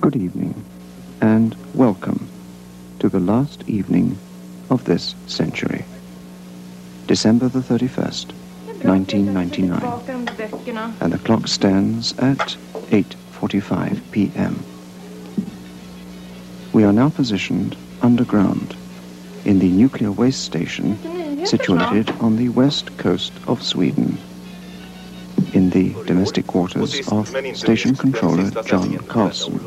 Good evening, and welcome to the last evening of this century. December the 31st, 1999, and the clock stands at 8.45 p.m. We are now positioned underground in the nuclear waste station situated on the west coast of Sweden. In the domestic quarters of station controller John Carlson.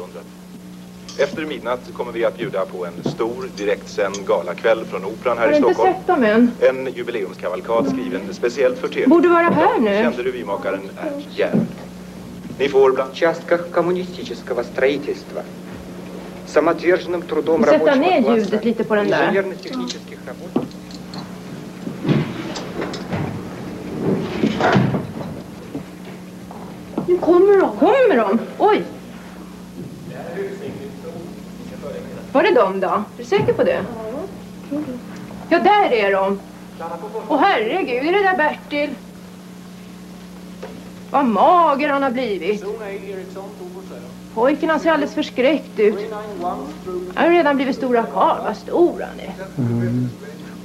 Efter midnatt kommer vi att bjuda på en stor direktsänd galakväll från Operan här Har i du inte Stockholm. sett dem än? En jubileumskavalkad skriven speciellt för TV. Borde vara här nu. Kände revymakaren Ernst Järv. Ni får bland участках коммунистического строительства, самоотверженным трудом Sätta рабочего ner класса, ljudet lite på den där. инженерно-технических работ. Kommer de. Kommer de? Oj! Var det de då? Är du säker på det? Ja, där är de. Åh herregud, är det där Bertil? Vad mager han har blivit. Pojken han ser alldeles förskräckt ut. Han har redan blivit stora karl. Vad stor han är.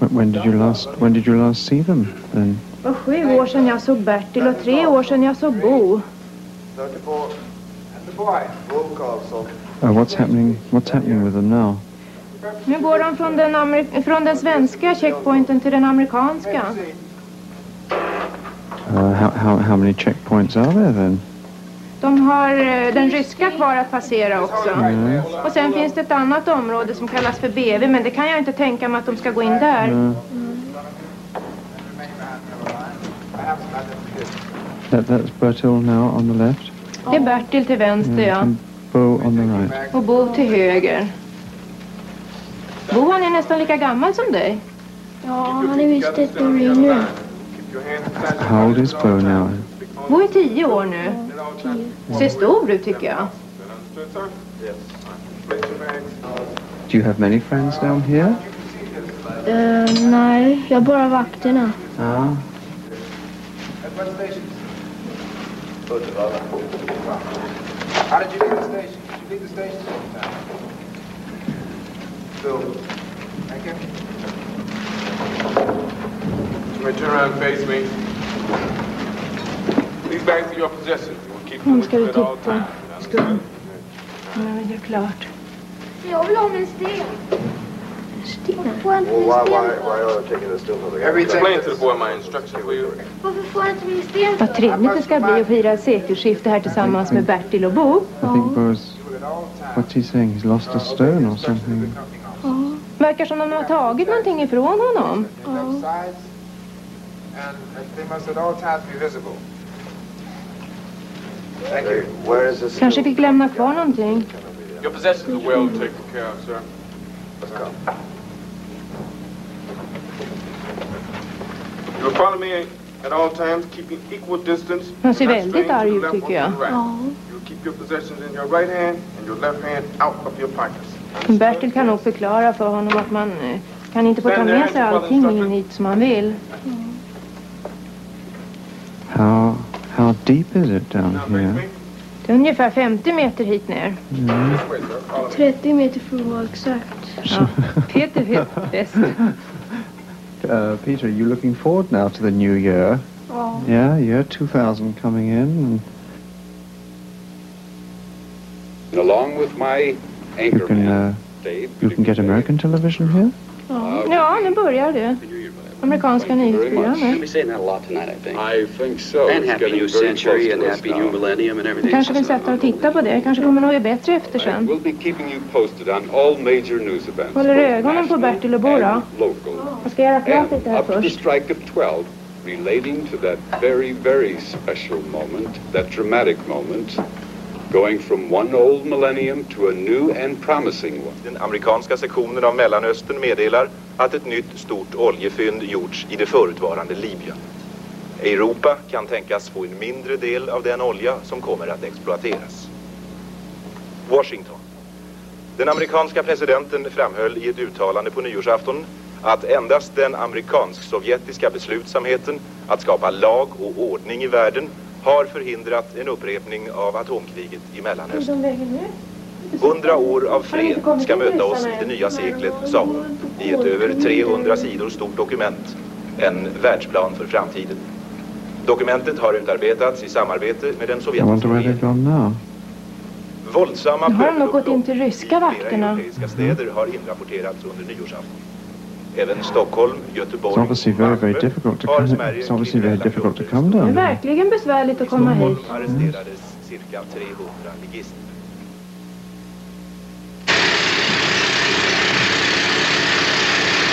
Wh- when did you last when did you last see them then? Det var sju år sedan jag såg Bertil och tre år sedan jag såg Bo. Uh, what's happening what's happening with them now? Nu går de från den, från den svenska checkpointen till den amerikanska. Uh, how, how how many checkpoints are there then? De har eh, den ryska kvar att passera också. Mm. Och sen finns det ett annat område som kallas för BV, men det kan jag inte tänka mig att de ska gå in där. Uh, that that's Bertil now on the left. Det är Bertil till vänster, ja. and Bo on the right. Och Bo till höger. Bo han är nästan lika gammal som dig. Ja, han är visst ett år yngre. How old is Bo now? Bo är tio år nu. Ser stor ut tycker jag. Do you have many friends down here? Eh, nej, jag bara vakterna. Ah. How did you leave the station? Did you leave the station? So, thank you. You may turn around and face me. These bags are your possessions. You will keep them Nu with ska you vi at all titta. times. Stund. Nu är det klart. Jag vill ha min sten. Vad trevligt det ska bli att fira sekelskifte här tillsammans med Bertil och Bo. I think Bo's what's he saying? He's lost a stone or something. Verkar som de har tagit någonting ifrån honom. both sides, and they must at all times be visible. Thank you. Where is this? Kanske fick lämna kvar någonting. Your possessions are well taken care of, sir. Let's go. Han ser väldigt arg ut, tycker jag. Ja. Bertil kan nog förklara för honom att man eh, kan inte få ta med sig allting in hit som man vill. How how deep is it down here? Det är ungefär 50 meter hit ner. Me. 30 meter för att vara exakt. Ja. Peter vet bäst. Uh, Peter, are you looking forward now to the new year? Ja. Yeah, year 2000 coming in. And Along with my you can uh, Dave. you can get American television here. Ja, nu börjar det. Amerikanska nyhetsprogrammet. Du everything. kanske vill sätta och titta på det. Kanske kommer ge bättre efter sen. We'll be keeping you posted on all major news events. Håller ögonen på Bertil och Bo då? Jag ska göra klart lite här And up to the först. strike of 12, relating to that very, very special moment, that dramatic moment, going from one old millennium to a new and promising one. Den amerikanska sektionen av Mellanöstern meddelar att ett nytt stort oljefynd gjorts i det förutvarande Libyen. Europa kan tänkas få en mindre del av den olja som kommer att exploateras. Washington. Den amerikanska presidenten framhöll i ett uttalande på nyårsafton att endast den amerikansk-sovjetiska beslutsamheten att skapa lag och ordning i världen har förhindrat en upprepning av atomkriget i Mellanöstern. Hundra år av fred ska möta oss i det nya seklet, sa hon i ett över 300 sidor stort dokument. En världsplan för framtiden. Dokumentet har utarbetats i samarbete med den sovjetiska regeringen. Våldsamma Nu har de nog gått in till ryska i flera vakterna. europeiska städer har inrapporterats under nyårsafton. Även Stockholm, Göteborg It's obviously very, very difficult to come. smärre It's obviously very difficult to come Det är down. verkligen besvärligt att komma hit. arresterades cirka 300 ligister.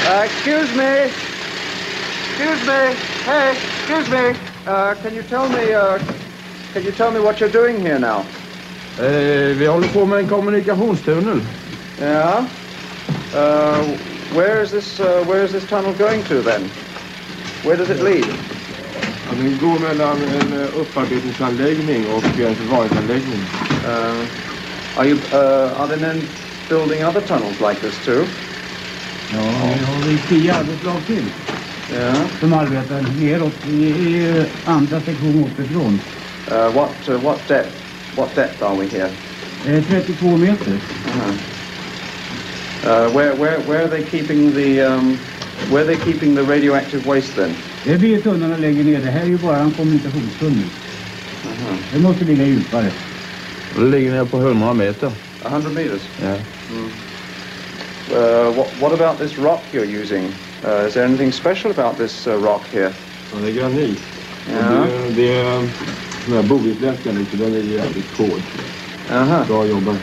Uh, excuse me. Excuse me. Hey, excuse me. Uh, can you tell me, uh, can you tell me what you're doing here now? Eh, vi håller på med en kommunikationstunnel. Yeah. Uh, where is this, uh, where is this tunnel going to then? Where does it lead? Ja, Den går mellan en eh, upparbetningsanläggning och en förvaringsanläggning. Uh, are you, uh, are there men building other tunnels like this too? Ja, vi har tio arbetslag till Yeah. som arbetar neråt i, i andra sektion uppifrån. Uh, what, uh, what depth, what depth are we here? Eh, 32 meter. Uh-huh. Uh, where, where, where are they keeping the, um, where are they keeping the radioactive waste then? Det blir tunnlarna längre ner. Det här är ju bara en kommunikationstunnel. Uh-huh. Det måste ligga djupare. Och det ligger nere på 100 meter. 100 meters. Ja. Uh, what, what about this rock you're using? Uh, is there anything special about this uh, rock here? Ja, det är granit. Ja. Och det, det är den här bohusläskan lite. Den är jävligt hård. Uh-huh. Bra jobbat.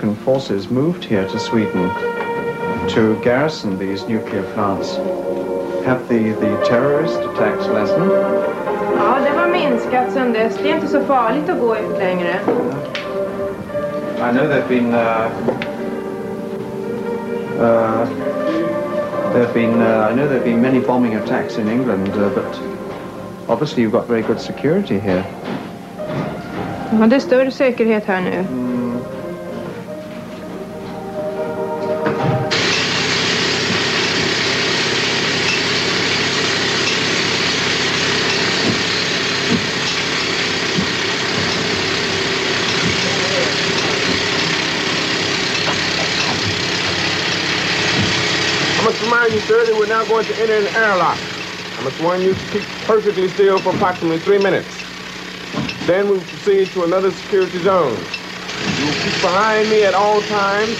American forces moved here to Sweden to garrison these nuclear plants, have the, the terrorist attacks lessened? Ja, det har minskat sen dess. Det är inte så farligt att gå ut längre. I know there've been uh, uh, there've been uh, I know there've been many bombing attacks in England, uh, but obviously you've got very good security here. Ja, det är större säkerhet här nu. Now going to enter an airlock. I must warn you to keep perfectly still for approximately three minutes. Then we will proceed to another security zone. You will keep behind me at all times,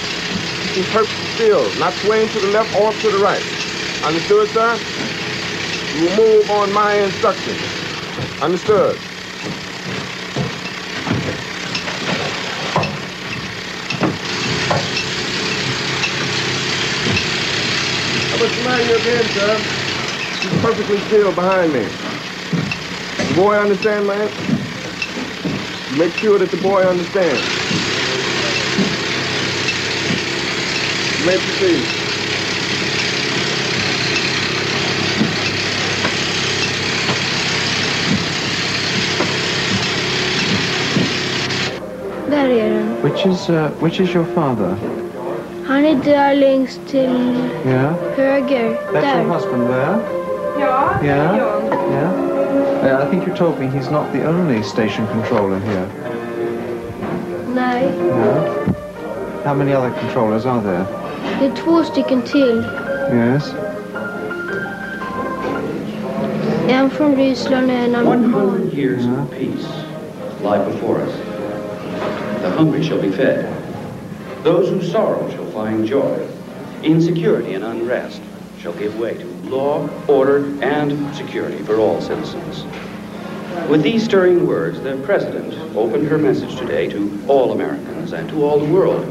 keeping perfectly still, not swaying to the left or to the right. Understood, sir? You will move on my instructions. Understood? I must remind you again, sir. Keep perfectly still behind me. The boy understand, man? Make sure that the boy understands. You may proceed. Där är den. Which is uh, which is your father? Han är där längst till Yeah, höger. that's your husband there. Ja, det Yeah, är yeah. Uh, I think you told me he's not the only station controller here. Nej, Yeah. How many other controllers are there? det är två stycken till. Yes. En från Ryssland och en amerikan. 100 years of peace lie before us. The hungry shall be fed. Those who sorrow shall find joy. Insecurity and unrest shall give way to law, order, and security for all citizens. With these stirring words, the President opened her message today to all Americans and to all the world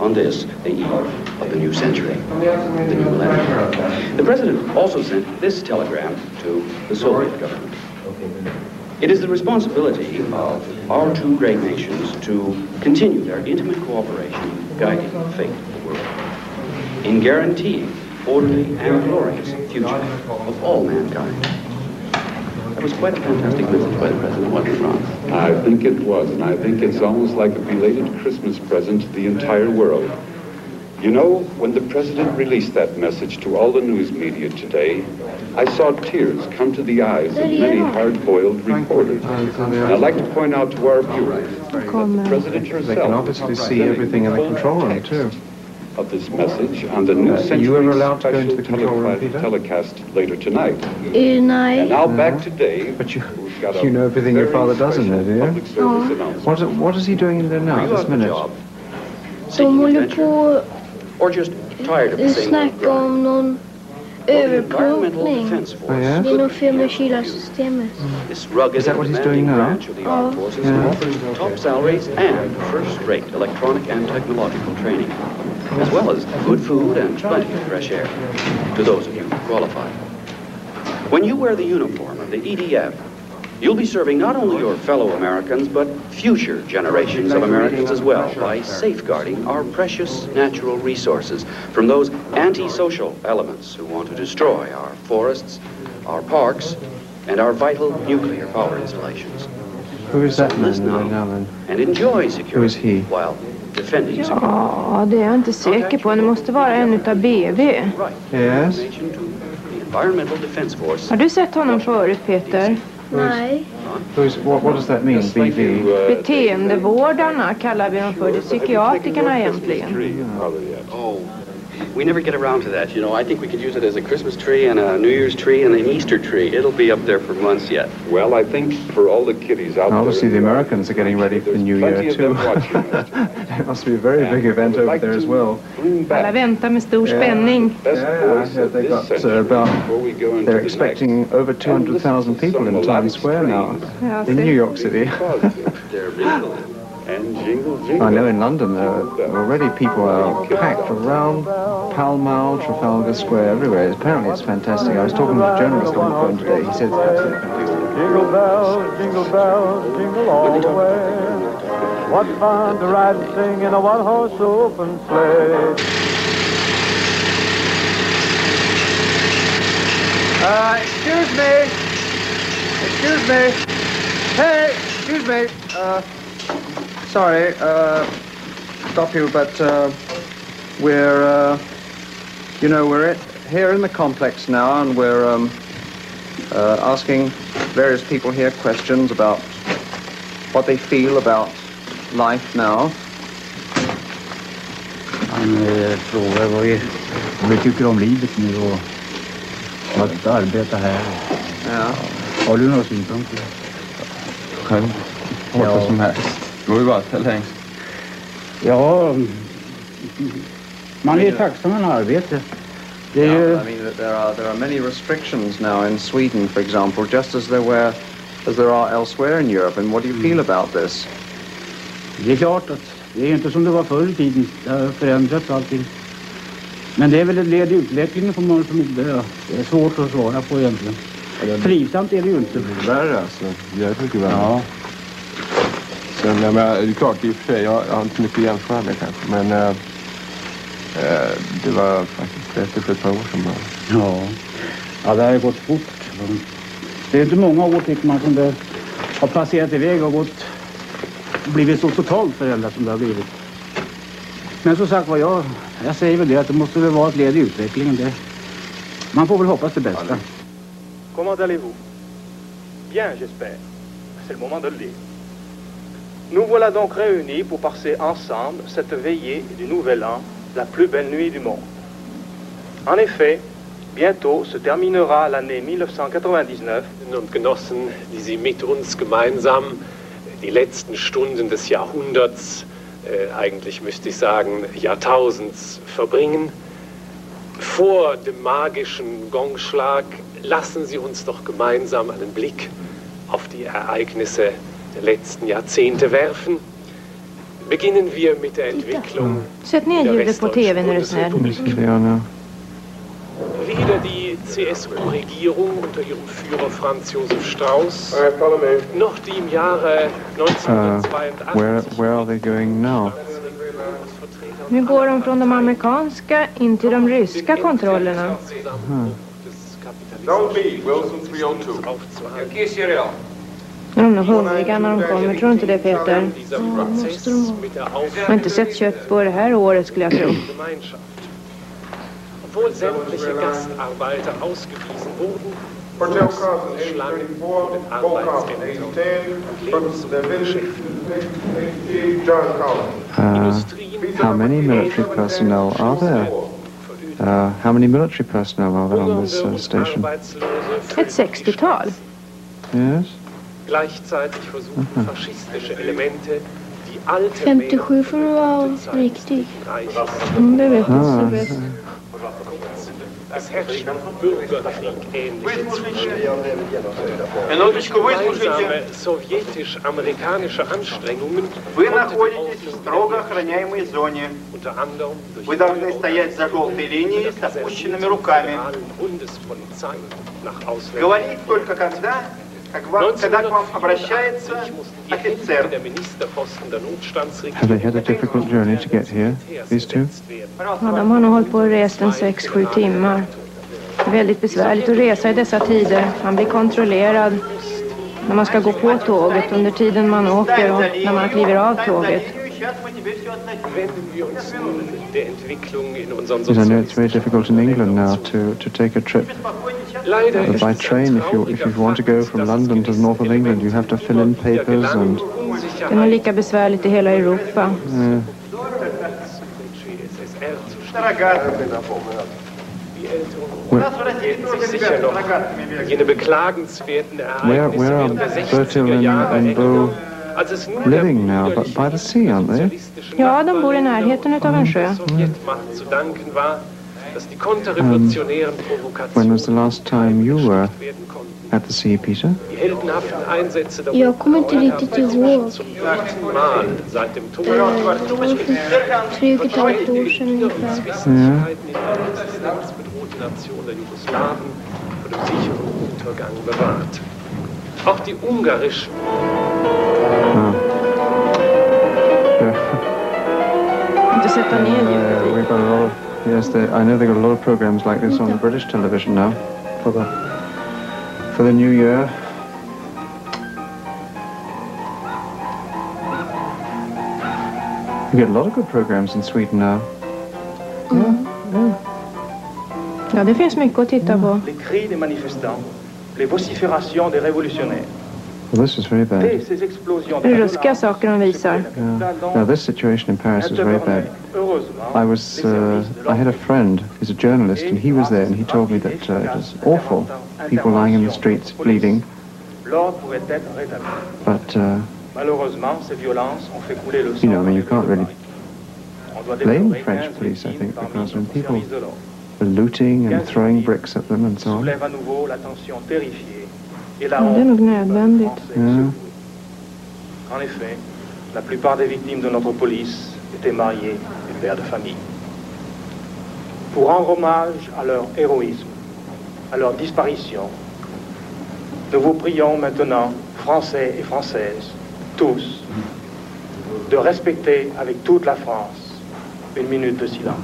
on this, the eve of the new century, the new millennium. The President also sent this telegram to the Soviet government. It is the responsibility of our two great nations to continue their intimate cooperation guiding the fate of the world, in guaranteeing orderly and glorious future of all mankind. That was quite a fantastic message by the President, wasn't it, Ron? I think it was, and I think it's almost like a belated Christmas present to the entire world. You know, when the President released that message to all the news media today, I saw tears come to the eyes of many hard-boiled reporters. And I'd like to point out to our viewers that the President herself... They can obviously see everything in the control room, too. ...of this message on the new Uh, century you ever allowed to go into the control room, Peter? telecast later tonight. Nej. And now back to Dave, But you, who's got a you know everything your father does in there, do you? public. What, what is he doing in there now, this out of a minute? job? De Seeking håller adventure? på Or just tired of the att same old snacka grind? om någon Well, the Environmental. Defense Force Oh, yeah? Det är något fel med kylarsystemet. This rugged Is that what he's doing demanding now? branch of the armed Oh. Yeah. top salaries and first-rate electronic and technological training, as well as good food and plenty of fresh air to those of you who qualify. When you wear the uniform of the EDF, you'll be serving not only your fellow Americans, but future generations of Americans as well by safeguarding our precious natural resources from those antisocial elements who want to destroy our forests, our parks, and our vital nuclear power installations. Who is that man Listen right now. now, then? And enjoy Who is he? security while defending security. Ja, det är jag inte säker på. Det måste vara en utav BV. Right. Yes? Information to the Environmental Defense Force. Har du sett honom förut, Peter? Nej. Is, what, what does that mean, BV? uh, Beteendevårdarna kallar vi dem för. Det är psykiatrikerna egentligen. Oh, we never get around to that. You know, I think we could use it as a Christmas tree and a New Year's tree and an Easter tree. It'll be up there for months yet. Well, I think for all the kiddies out there... Obviously, the Americans are getting ready for the New Year, too. it must be a very big event over there as well. Alla väntar med stor Yeah. spänning. Yeah, yeah, voice yeah, they got, uh, about, we go into they're the expecting next. over 200,000 people in Times Square now, Ja, in. New York City. They're really And jingle, jingle. I know in London there are already people are packed around Pall Mall, Trafalgar Square, everywhere. Apparently it's fantastic. I was talking to a journalist on the phone today. He said it's absolutely fantastic. Jingle bells, jingle bells, jingle all the way. What fun to ride and sing in a one-horse open sleigh. Uh, excuse me. Excuse me. Hey, excuse me. Uh, sorry, uh, stop you, but, uh, we're, uh, you know, we're at, here in the complex now, and we're, um, uh, asking various people here questions about what they feel about life now. Han frågar vad vi, vad vi tycker om livet nu och och att arbeta här. Ja. Har du några synpunkter? Själv? Hårt Ja. som helst. Går ju bara längst. Ja, man är tacksam för arbete. Det är ju, Yeah, I mean, there are there are many restrictions now in Sweden, for example, just as there were as there are elsewhere in Europe. And what do you feel about this? det är klart att det är inte som det var förr i tiden. Det har förändrats allting. Men det är väl ett led i utvecklingen får man förmoda. Det är svårt att svara på egentligen. Trivsamt är det ju inte. Värre alltså. Jävligt mycket värre. Ja. Sen, menar, det är klart, i och för sig, jag, jag har inte mycket att jämföra med kanske. Men eh, eh, det var faktiskt bättre för ett par år sedan bara. Ja. ja, det har ju gått fort. Det är inte många år tycker man som det har passerat iväg och gått, blivit så totalt förändrat som det har blivit. Men som sagt var, jag, jag säger väl det att det måste väl vara ett led i utvecklingen. Det. Man får väl hoppas det bästa. Comment allez-vous Bien, j'espère. C'est le moment de le dire. Nous voilà donc réunis pour passer ensemble cette veillée du Nouvel An, la plus belle nuit du monde. En effet, bientôt se terminera l'année 1999 und Genossen, die Sie mit uns gemeinsam die letzten Stunden des Jahrhunderts, äh, eigentlich müsste ich sagen Jahrtausends, verbringen. Vor dem magischen Gongschlag lassen Sie uns doch gemeinsam einen Blick auf die Ereignisse der letzten Jahrzehnte werfen, beginnen wir mit der Entwicklung der Bundesrepublik. Ne? Weder die CSU-Regierung unter ihrem Führer Franz Josef Strauß, noch die im Jahre 1982 uh, äh, where, where are they going now? Nu går de från de in till de ryska. Don't leave, Wilson 302. Okay, Kiss Är de är hungriga när de kommer, tror du inte det Peter? Ja, måste de vara. har inte sett kött på det här året skulle jag tro. Obwohl sämtliche Gastarbeiter ausgewiesen wurden, Wuchsen Schlangen vor den Arbeitsgeldern und Lebensmittelschiften. How many military personnel are there? Uh, how many military personnel are there on this uh, station? Ett sextiotal. Yes. Gleichzeitig versuchen Mhm. faschistische Elemente, die alte 57 får nog vara riktig. Mm, det vet Ah, jag. vet. Es herrscht Bürgerkrieg ähnliche Zustände. Минуточку, выслушайте. Gemeinsame sowjetisch-amerikanische Anstrengungen Вы konnten находитесь в строго охраняемой зоне. unter anderem durch Вы должны стоять за желтой линией с опущенными руками. Bundespolizei nach Ausländern. Говорить только когда, как вам, когда к вам обращается офицер. Der Ministerposten der Notstandsregierung Have they had a difficult journey to get here, these two? Ja, de har nog hållit på och rest en 6-7 timmar. Det är väldigt besvärligt att resa i dessa tider. Man blir kontrollerad när man ska gå på tåget, under tiden man åker och när man kliver av tåget. Wenden wir uns nun der Entwicklung in unseren Because I know it's very difficult in England now to, to take a trip. Leider uh, by train. If you, if you want to go from London to the north of England, you have to fill in papers and... Det är nog lika besvärligt i hela Europa. Sicher noch jene beklagenswerten where, where are Bertil and, and Bo als es nur living now? But by the sea, aren't they? Ja, de bor i närheten utav en sjö. Die konterrevolutionären When was the last time you were at the sea, Peter? die Jag kommer inte riktigt ihåg. zum dritten Mal seit dem Tod Eh, Ljudet. Uh, we've got a lot of... Yes, they, I know they've got a lot of programs like this on the British television now for the, for the new year. You get a lot of good programs in Sweden now. Ja, det finns mycket att titta på. Les cris des manifestants, les vociférations des révolutionnaires. Well, this is very bad. ces explosions Det de är ruskiga saker de visar. Yeah. Now, this situation in Paris is very bad. I was, uh, I had a friend who's a journalist, and he was there, and he told me that uh, it was awful. People lying in the streets, bleeding. L'ordre pouvait être rétabli. But, uh, Malheureusement, ces violences ont fait couler le sang. you know, I mean, you can't really blame the French police, I think, because when people services de l'ordre. were looting and throwing bricks at them and so on. Et la honte. Yeah. En effet, la plupart des victimes de notre police étaient mariés et pères de famille. Pour rendre hommage à leur héroïsme, à leur disparition, nous vous prions maintenant, Français et Françaises, tous, de respecter avec toute la France une minute de silence.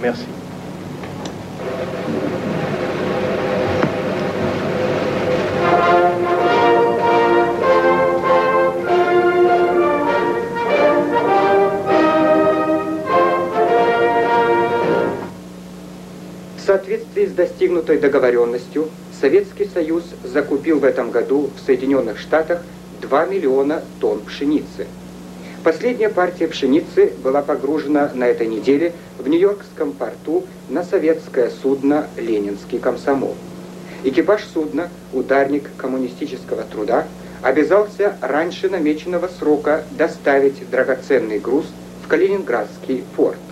Merci. Соответствии с достигнутой договоренностью Советский Союз закупил в этом году в Соединенных Штатах 2 миллиона тонн пшеницы. Последняя партия пшеницы была погружена на этой неделе в Нью-Йоркском порту на советское судно «Ленинский комсомол». Экипаж судна, ударник коммунистического труда, обязался раньше намеченного срока доставить драгоценный груз в Калининградский порт.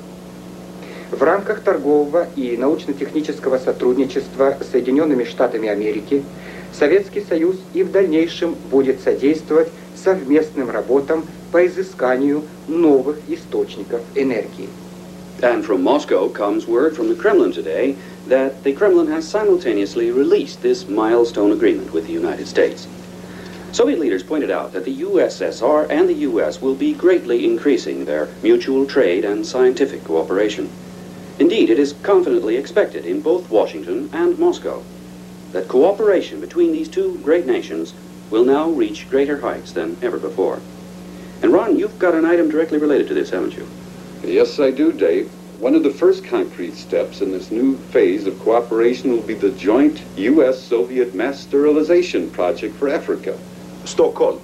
В рамках торгового и научно-технического сотрудничества с Соединенными Штатами Америки Советский Союз и в дальнейшем будет содействовать совместным работам по изысканию новых источников энергии. And from Moscow comes word from the Kremlin today that the Kremlin has simultaneously released this milestone agreement with the United States. Soviet leaders pointed out that the USSR and the US will be greatly increasing their mutual trade and scientific cooperation. Indeed, it is confidently expected in both Washington and Moscow that cooperation between these two great nations will now reach greater heights than ever before. And Ron, you've got an item directly related to this, haven't you? Yes, I do, Dave. One of the first concrete steps in this new phase of cooperation will be the joint U.S.-Soviet mass sterilization project for Africa. Stockholm.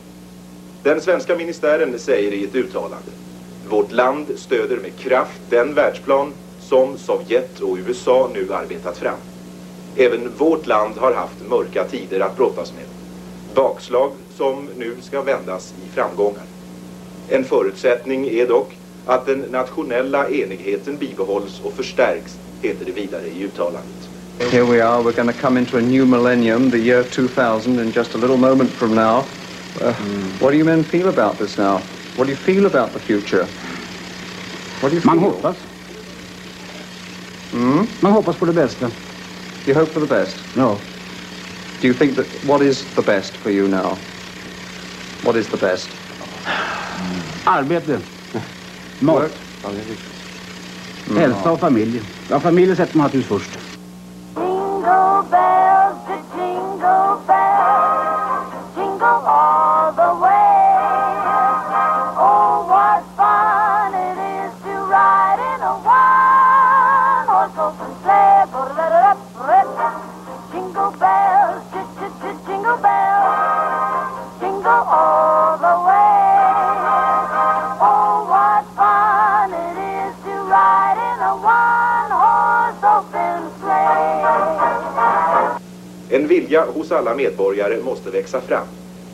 Den svenska ministären säger i ett uttalande. Vårt land stöder med kraft den världsplan som Sovjet och USA nu arbetat fram. Även vårt land har haft mörka tider att brottas med. Bakslag som nu ska vändas i framgångar. En förutsättning är dock att den nationella enigheten bibehålls och förstärks, heter det vidare i uttalandet. Here we are, we're going to come into a new millennium, the year 2000, in just a little moment from now. Uh, What do you men feel about this now? What do you feel about the future? What do you feel? Man hoppas. Mm? Man hoppas på det bästa. You hope for the best? No. Do you think that, what is the best for you now? What is the best? Arbete. Mat. Hälsa och familj. Ja, familjen sätter man naturligtvis först. Jingle bells, vilja hos alla medborgare måste växa fram.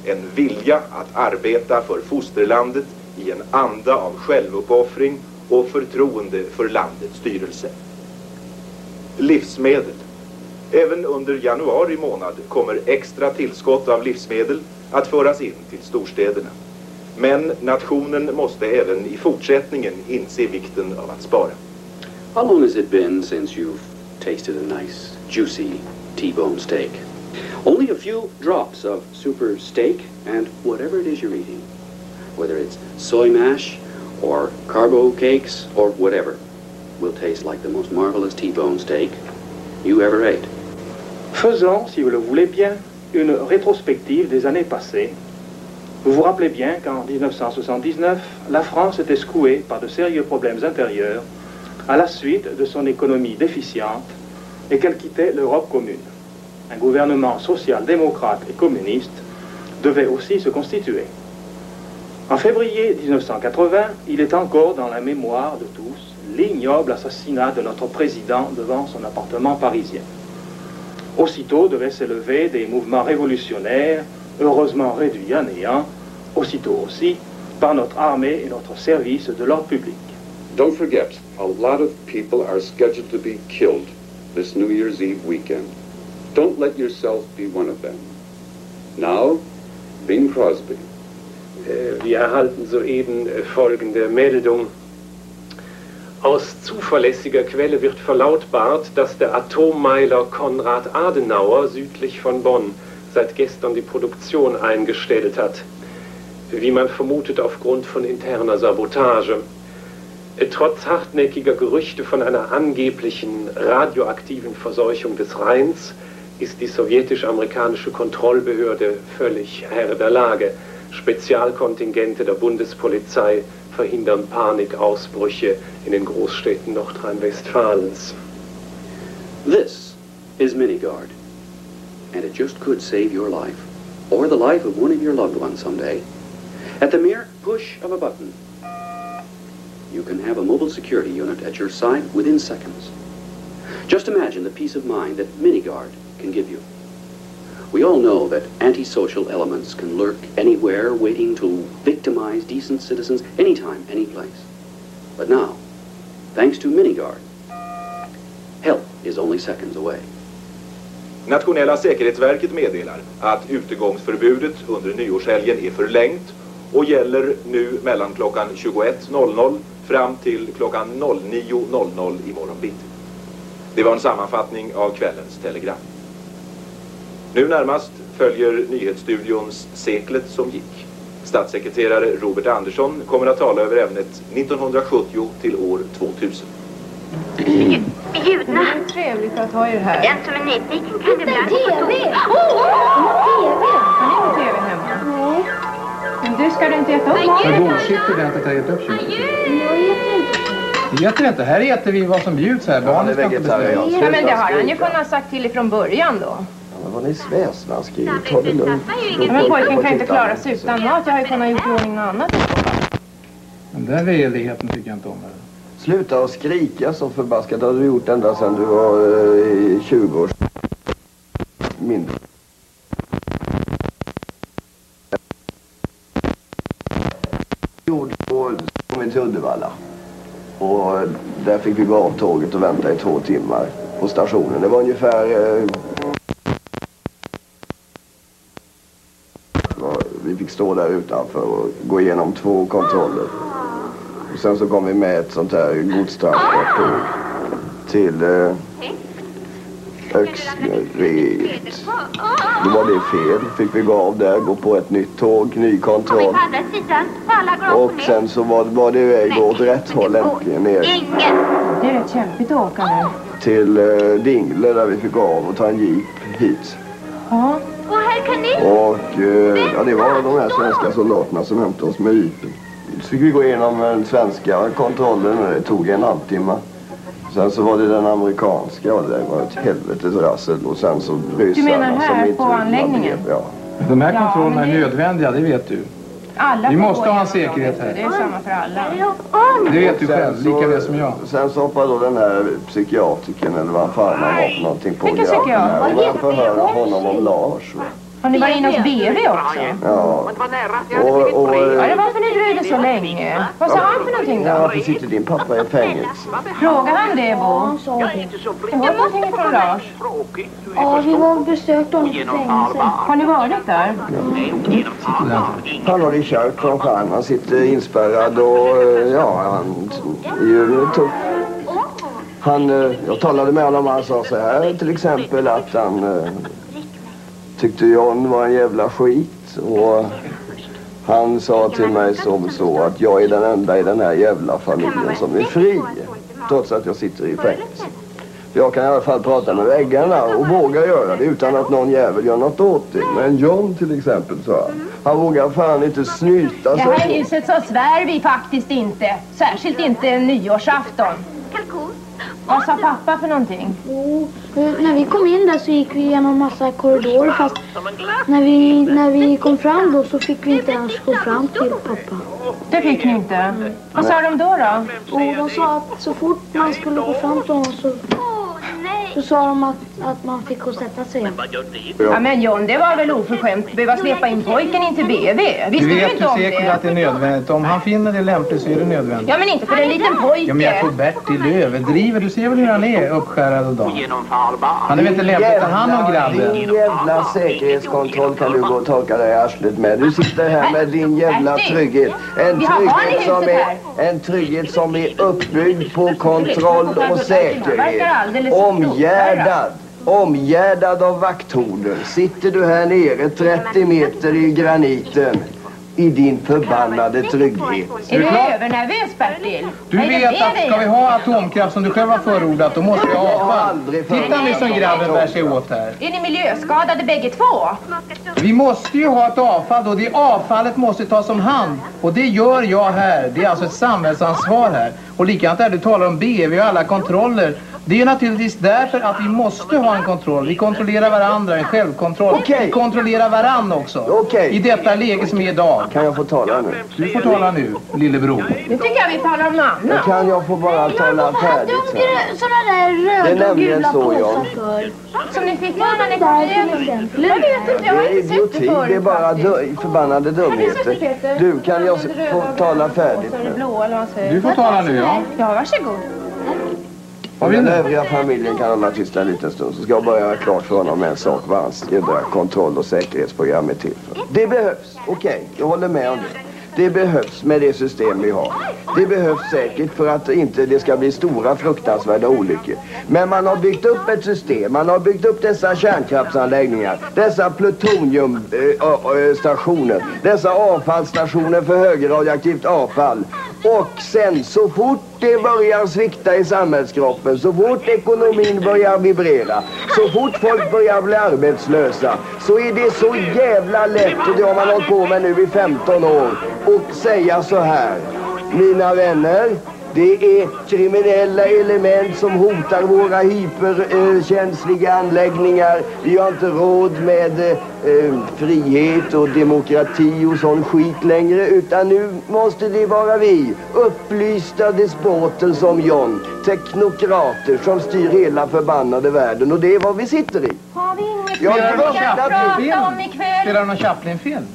En vilja att arbeta för fosterlandet i en anda av självuppoffring och förtroende för landets styrelse. Livsmedel. Även under januari månad kommer extra tillskott av livsmedel att föras in till storstäderna. Men nationen måste även i fortsättningen inse vikten av att spara. How long has it been since you've tasted a nice, juicy T-bone steak? Only a few drops of super steak and whatever it is you're eating, whether it's soy mash or carbo cakes or whatever, will taste like the most marvelous T-bone steak you ever ate. Faisons, si vous le voulez bien, une rétrospective des années passées. Vous vous rappelez bien qu'en 1979, la France était secouée par de sérieux problèmes intérieurs à la suite de son économie déficiente et qu'elle quittait l'Europe commune. Un gouvernement social-démocrate et communiste devait aussi se constituer. En février 1980, il est encore dans la mémoire de tous l'ignoble assassinat de notre président devant son appartement parisien. Aussitôt devaient s'élever des mouvements révolutionnaires, heureusement réduits à néant, aussitôt aussi par notre armée et notre service de l'ordre public. Don't forget, a lot of people are scheduled to be killed this New Year's Eve weekend. Don't let yourself be one of them. Now, Bing Crosby. Äh, Wir erhalten soeben äh, folgende Meldung. Aus zuverlässiger Quelle wird verlautbart, dass der Atommeiler Konrad Adenauer südlich von Bonn seit gestern die Produktion eingestellt hat. Wie man vermutet aufgrund von interner Sabotage. Äh, Trotz hartnäckiger Gerüchte von einer angeblichen radioaktiven Verseuchung des Rheins ist die sowjetisch-amerikanische Kontrollbehörde völlig Herr der Lage. Spezialkontingente der Bundespolizei verhindern Panikausbrüche in den Großstädten Nordrhein-Westfalens. This is Minigard, and it just could save your life, or the life of one of your loved ones someday. At the mere push of a button, you can have a mobile security unit at your side within seconds. Just imagine the peace of mind that Miniguard can give you. We all know that antisocial elements can lurk anywhere, waiting to victimize decent citizens anytime, any place. But now, thanks to Miniguard, help is only seconds away. Nationella säkerhetsverket meddelar att utegångsförbudet under nyårshelgen är förlängt och gäller nu mellan klockan 21.00 fram till klockan 09.00 imorgon bitti. Det var en sammanfattning av kvällens telegram. Nu närmast följer nyhetsstudions Seklet som gick. Statssekreterare Robert Andersson kommer att tala över ämnet 1970 till år 2000. Bjudna. Det är trevligt att ha er här. Den som är nyfiken kan ibland TV! få TV! Har ni TV hemma? Nej. Men du, ska du inte äta upp maten? Vad godtycker det att jag har gett upp köket? Det äter inte. Här äter vi vad som bjuds här. Barnen ska inte bestämma. Ja, men det har han ju kunnat sagt till ifrån början då. Men vad ni sväsnaskig. Ta det lugnt. Ja, men pojken kan inte klara sig utan mat. Jag har ju kunnat gjort i ordning något annat. Den där veligheten tycker jag inte om. Sluta att skrika så förbaskat. Det har du gjort ända sedan du var eh, 20 år mindre. Gjorde så kom vi till Uddevalla. Och eh, där fick vi gå av tåget och vänta i två timmar på stationen. Det var ungefär... Eh, vi fick stå där utanför och gå igenom två kontroller. Och sen så kom vi med ett sånt här godstransporttåg till eh, Öxnered. Då var det fel. Fick vi gå av där, gå på ett nytt tåg, ny kontroll. Och sen så var, var det väg åt rätt håll äntligen ner Det är rätt kämpigt att åka nu. till eh, Dingle där vi fick gå av och ta en jeep hit. Ja. Och. Och eh, ja, det var de här svenska soldaterna som hämtade oss med jeepen. Så fick vi gå igenom den svenska kontrollen. Det tog en halvtimme. Sen så var det den amerikanska och det var ett helvetes rassel. Och sen så ryssarna menar här på anläggningen? Ja. De här Ja, kontrollerna men är det- nödvändiga, det vet du. Alla Vi får måste ha en säkerhet här. Det är samma för alla. Det vet du själv, lika väl som jag. Sen så hoppade då den här psykiatriken eller vad fan han var för någonting på Vilken psykiater? Och började förhöra honom om Lars. Har ni varit inne hos BV också? Ja. Och, och, Ja, det varför ni dröjde så länge. Vad sa han för någonting Ja, då? varför sitter din pappa i fängelse? Frågade han det, Bo? Han sa det. Du hörde någonting från Lars? Ja, vi var och besökte honom på fängelse. Har ni varit där? Han har det kört som fan. Han sitter inspärrad och eh, ja, han är ju tuff. Han, eh, jag talade med honom och han sa så här till exempel att han eh, tyckte John var en jävla skit. Och han sa till mig som så att jag är den enda i den här jävla familjen som är fri. Trots att jag sitter i fängelse. För jag kan i alla fall prata med väggarna och våga göra det utan att någon jävel gör något åt det. Men John till exempel sa han. Han vågar fan inte snyta Det sig. här huset så svär vi faktiskt inte. Särskilt inte nyårsafton. Vad sa pappa för någonting? Jo, för när vi kom in där så gick vi igenom massa korridorer fast när vi, när vi kom fram då så fick vi inte ens gå fram till pappa. Det fick ni inte. Vad sa de då då? Och de sa att så fort man skulle gå fram till honom så, så sa de att, att man fick gå och sätta sig igen. Ja men John, det var väl oförskämt att behöva släpa in pojken in till BV. Visste Du du vet inte ju om säkert det? att det är nödvändigt. Om han finner det lämpligt så är det nödvändigt. Ja men inte för en liten pojke. Ja, men jag tror Bertil överdriver. Du ser väl hur han är uppskärrad och dam. Han är väl inte lämplig att ta hand om grabben. Din jävla säkerhetskontroll kan du gå och torka dig i arslet med. Du sitter här med din jävla trygghet. En trygghet som är, en trygghet som är uppbyggd på kontroll och säkerhet. Alldeles Omgärdad. Omgärdad av vakthorder sitter du här nere 30 meter i graniten i din förbannade trygghet. Är du övernervös Bertil? Du vet att ska vi ha atomkraft som du själv har förordat då måste vi ha avfall. Titta nu som grabben bär sig åt här. Är ni miljöskadade bägge två? Vi måste ju ha ett avfall då. Det avfallet måste tas om hand. Och det gör jag här. Det är alltså ett samhällsansvar här. Och likadant är du talar om BV och alla kontroller. Det är naturligtvis därför att vi måste ha en kontroll. Vi kontrollerar varandra, en självkontroll. Vi kontrollerar varandra också. I detta läge som är idag. Kan jag få tala nu? Du får tala nu, lillebror. Nu tycker jag vi talar om något annat. Kan jag få bara tala färdigt sen? Sådana där Det är röda och nämligen gula så, påsar för. Som ni fick när ni kom exempel. Jag vet inte, jag har Det är inte sett det idioti, det är förut bara förbannade dumheter. Du, kan jag få tala färdigt nu? Du får tala nu, ja. Ja, varsågod. Om den övriga familjen kan hålla tyst en liten stund så ska jag bara göra klart för honom en sak vad hans jädra kontroll och säkerhetsprogram är till för. Det behövs, okej, jag håller med om det. Det behövs med det system vi har. Det behövs säkert för att inte det ska bli stora fruktansvärda olyckor. Men man har byggt upp ett system. Man har byggt upp dessa kärnkraftsanläggningar. Dessa plutoniumstationer. Eh, dessa avfallsstationer för högradioaktivt avfall. Och sen så fort det börjar svikta i samhällskroppen, så fort ekonomin börjar vibrera, så fort folk börjar bli arbetslösa, så är det så jävla lätt, och det har man hållit på med nu i 15 år, och säga så här. Mina vänner, det är kriminella element som hotar våra hyperkänsliga anläggningar. Vi har inte råd med eh, frihet och demokrati och sån skit längre. Utan nu måste det vara vi, upplysta despoter som John, teknokrater som styr hela förbannade världen. Och det är vad vi sitter i. Har vi inget Jag mer att prata om ikväll? Spelar du någon Chaplin-film?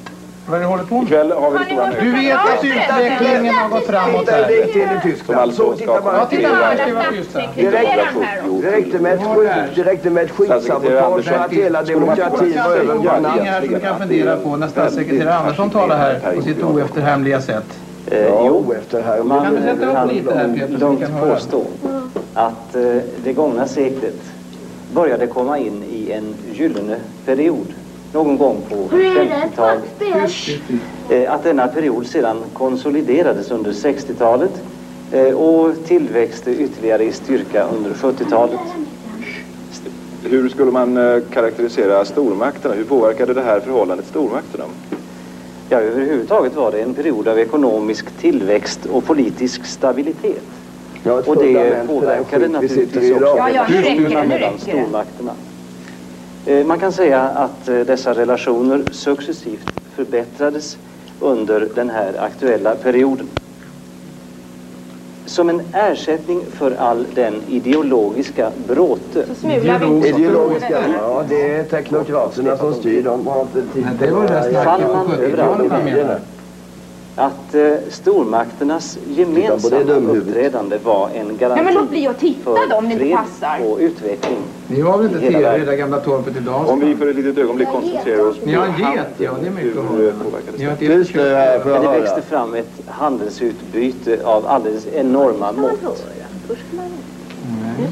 Vad är det du håller på med? Ikväll har vi Har ni stora Du vet att utvecklingen har gått framåt Titta här. väg till i Tyskland. Så titta bara Ja, titta här ska vi vara tysta. Det räckte, det med ett skit, det räckte med ett skitsabotage för att hela demokratin var över på Någonting natt. här som du kan fundera på när statssekreterare Andersson talar här på sitt oefterhärmliga sätt. Ja, oefterhärmligt. Kan du sätta upp lite här Peter så vi kan höra? påstå att eh, det gångna seklet började komma in i en gyllene period någon gång på Hur är det? 50-talet. Eh, Att denna period sedan konsoliderades under 60-talet eh, och tillväxte ytterligare i styrka under 70-talet. Hur skulle man eh, karaktärisera stormakterna? Hur påverkade det här förhållandet stormakterna? Ja, överhuvudtaget var det en period av ekonomisk tillväxt och politisk stabilitet. Ja, ett Och det påverkade naturligtvis i också relationerna mellan stormakterna. Eh, Man kan säga att eh, dessa relationer successivt förbättrades under den här aktuella perioden. Som en ersättning för all den ideologiska bråte Ideologiska, ja det är teknokraterna som styr. De har inte tid fann man 70-talet överallt. Att eh, stormakternas gemensamma uppträdande var en Nej, garanti men låt bli att titta för då om inte fred passar. och utveckling. Ni har väl inte Hela TV i det där gamla torpet idag? Om vi för ett litet ögonblick koncentrerar oss på Ni har en get, handeln, ja, det är mycket att höra. eh, Ni har det? här får jag Men det höra. växte fram ett handelsutbyte av alldeles enorma mått.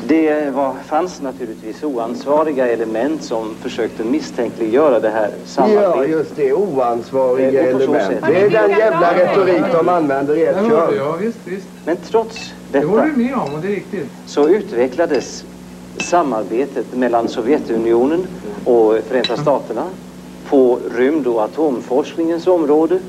Det var, fanns naturligtvis oansvariga element som försökte misstänkliggöra det här Ja, samarbetet. just det. Oansvariga Eh, element. sätt- Det är den jävla retorik de använder i ett Det kör. jag, visst, visst. Men trots Det håller detta du med om och det är riktigt. så utvecklades samarbetet mellan Sovjetunionen och Förenta Staterna på rymd och atomforskningens område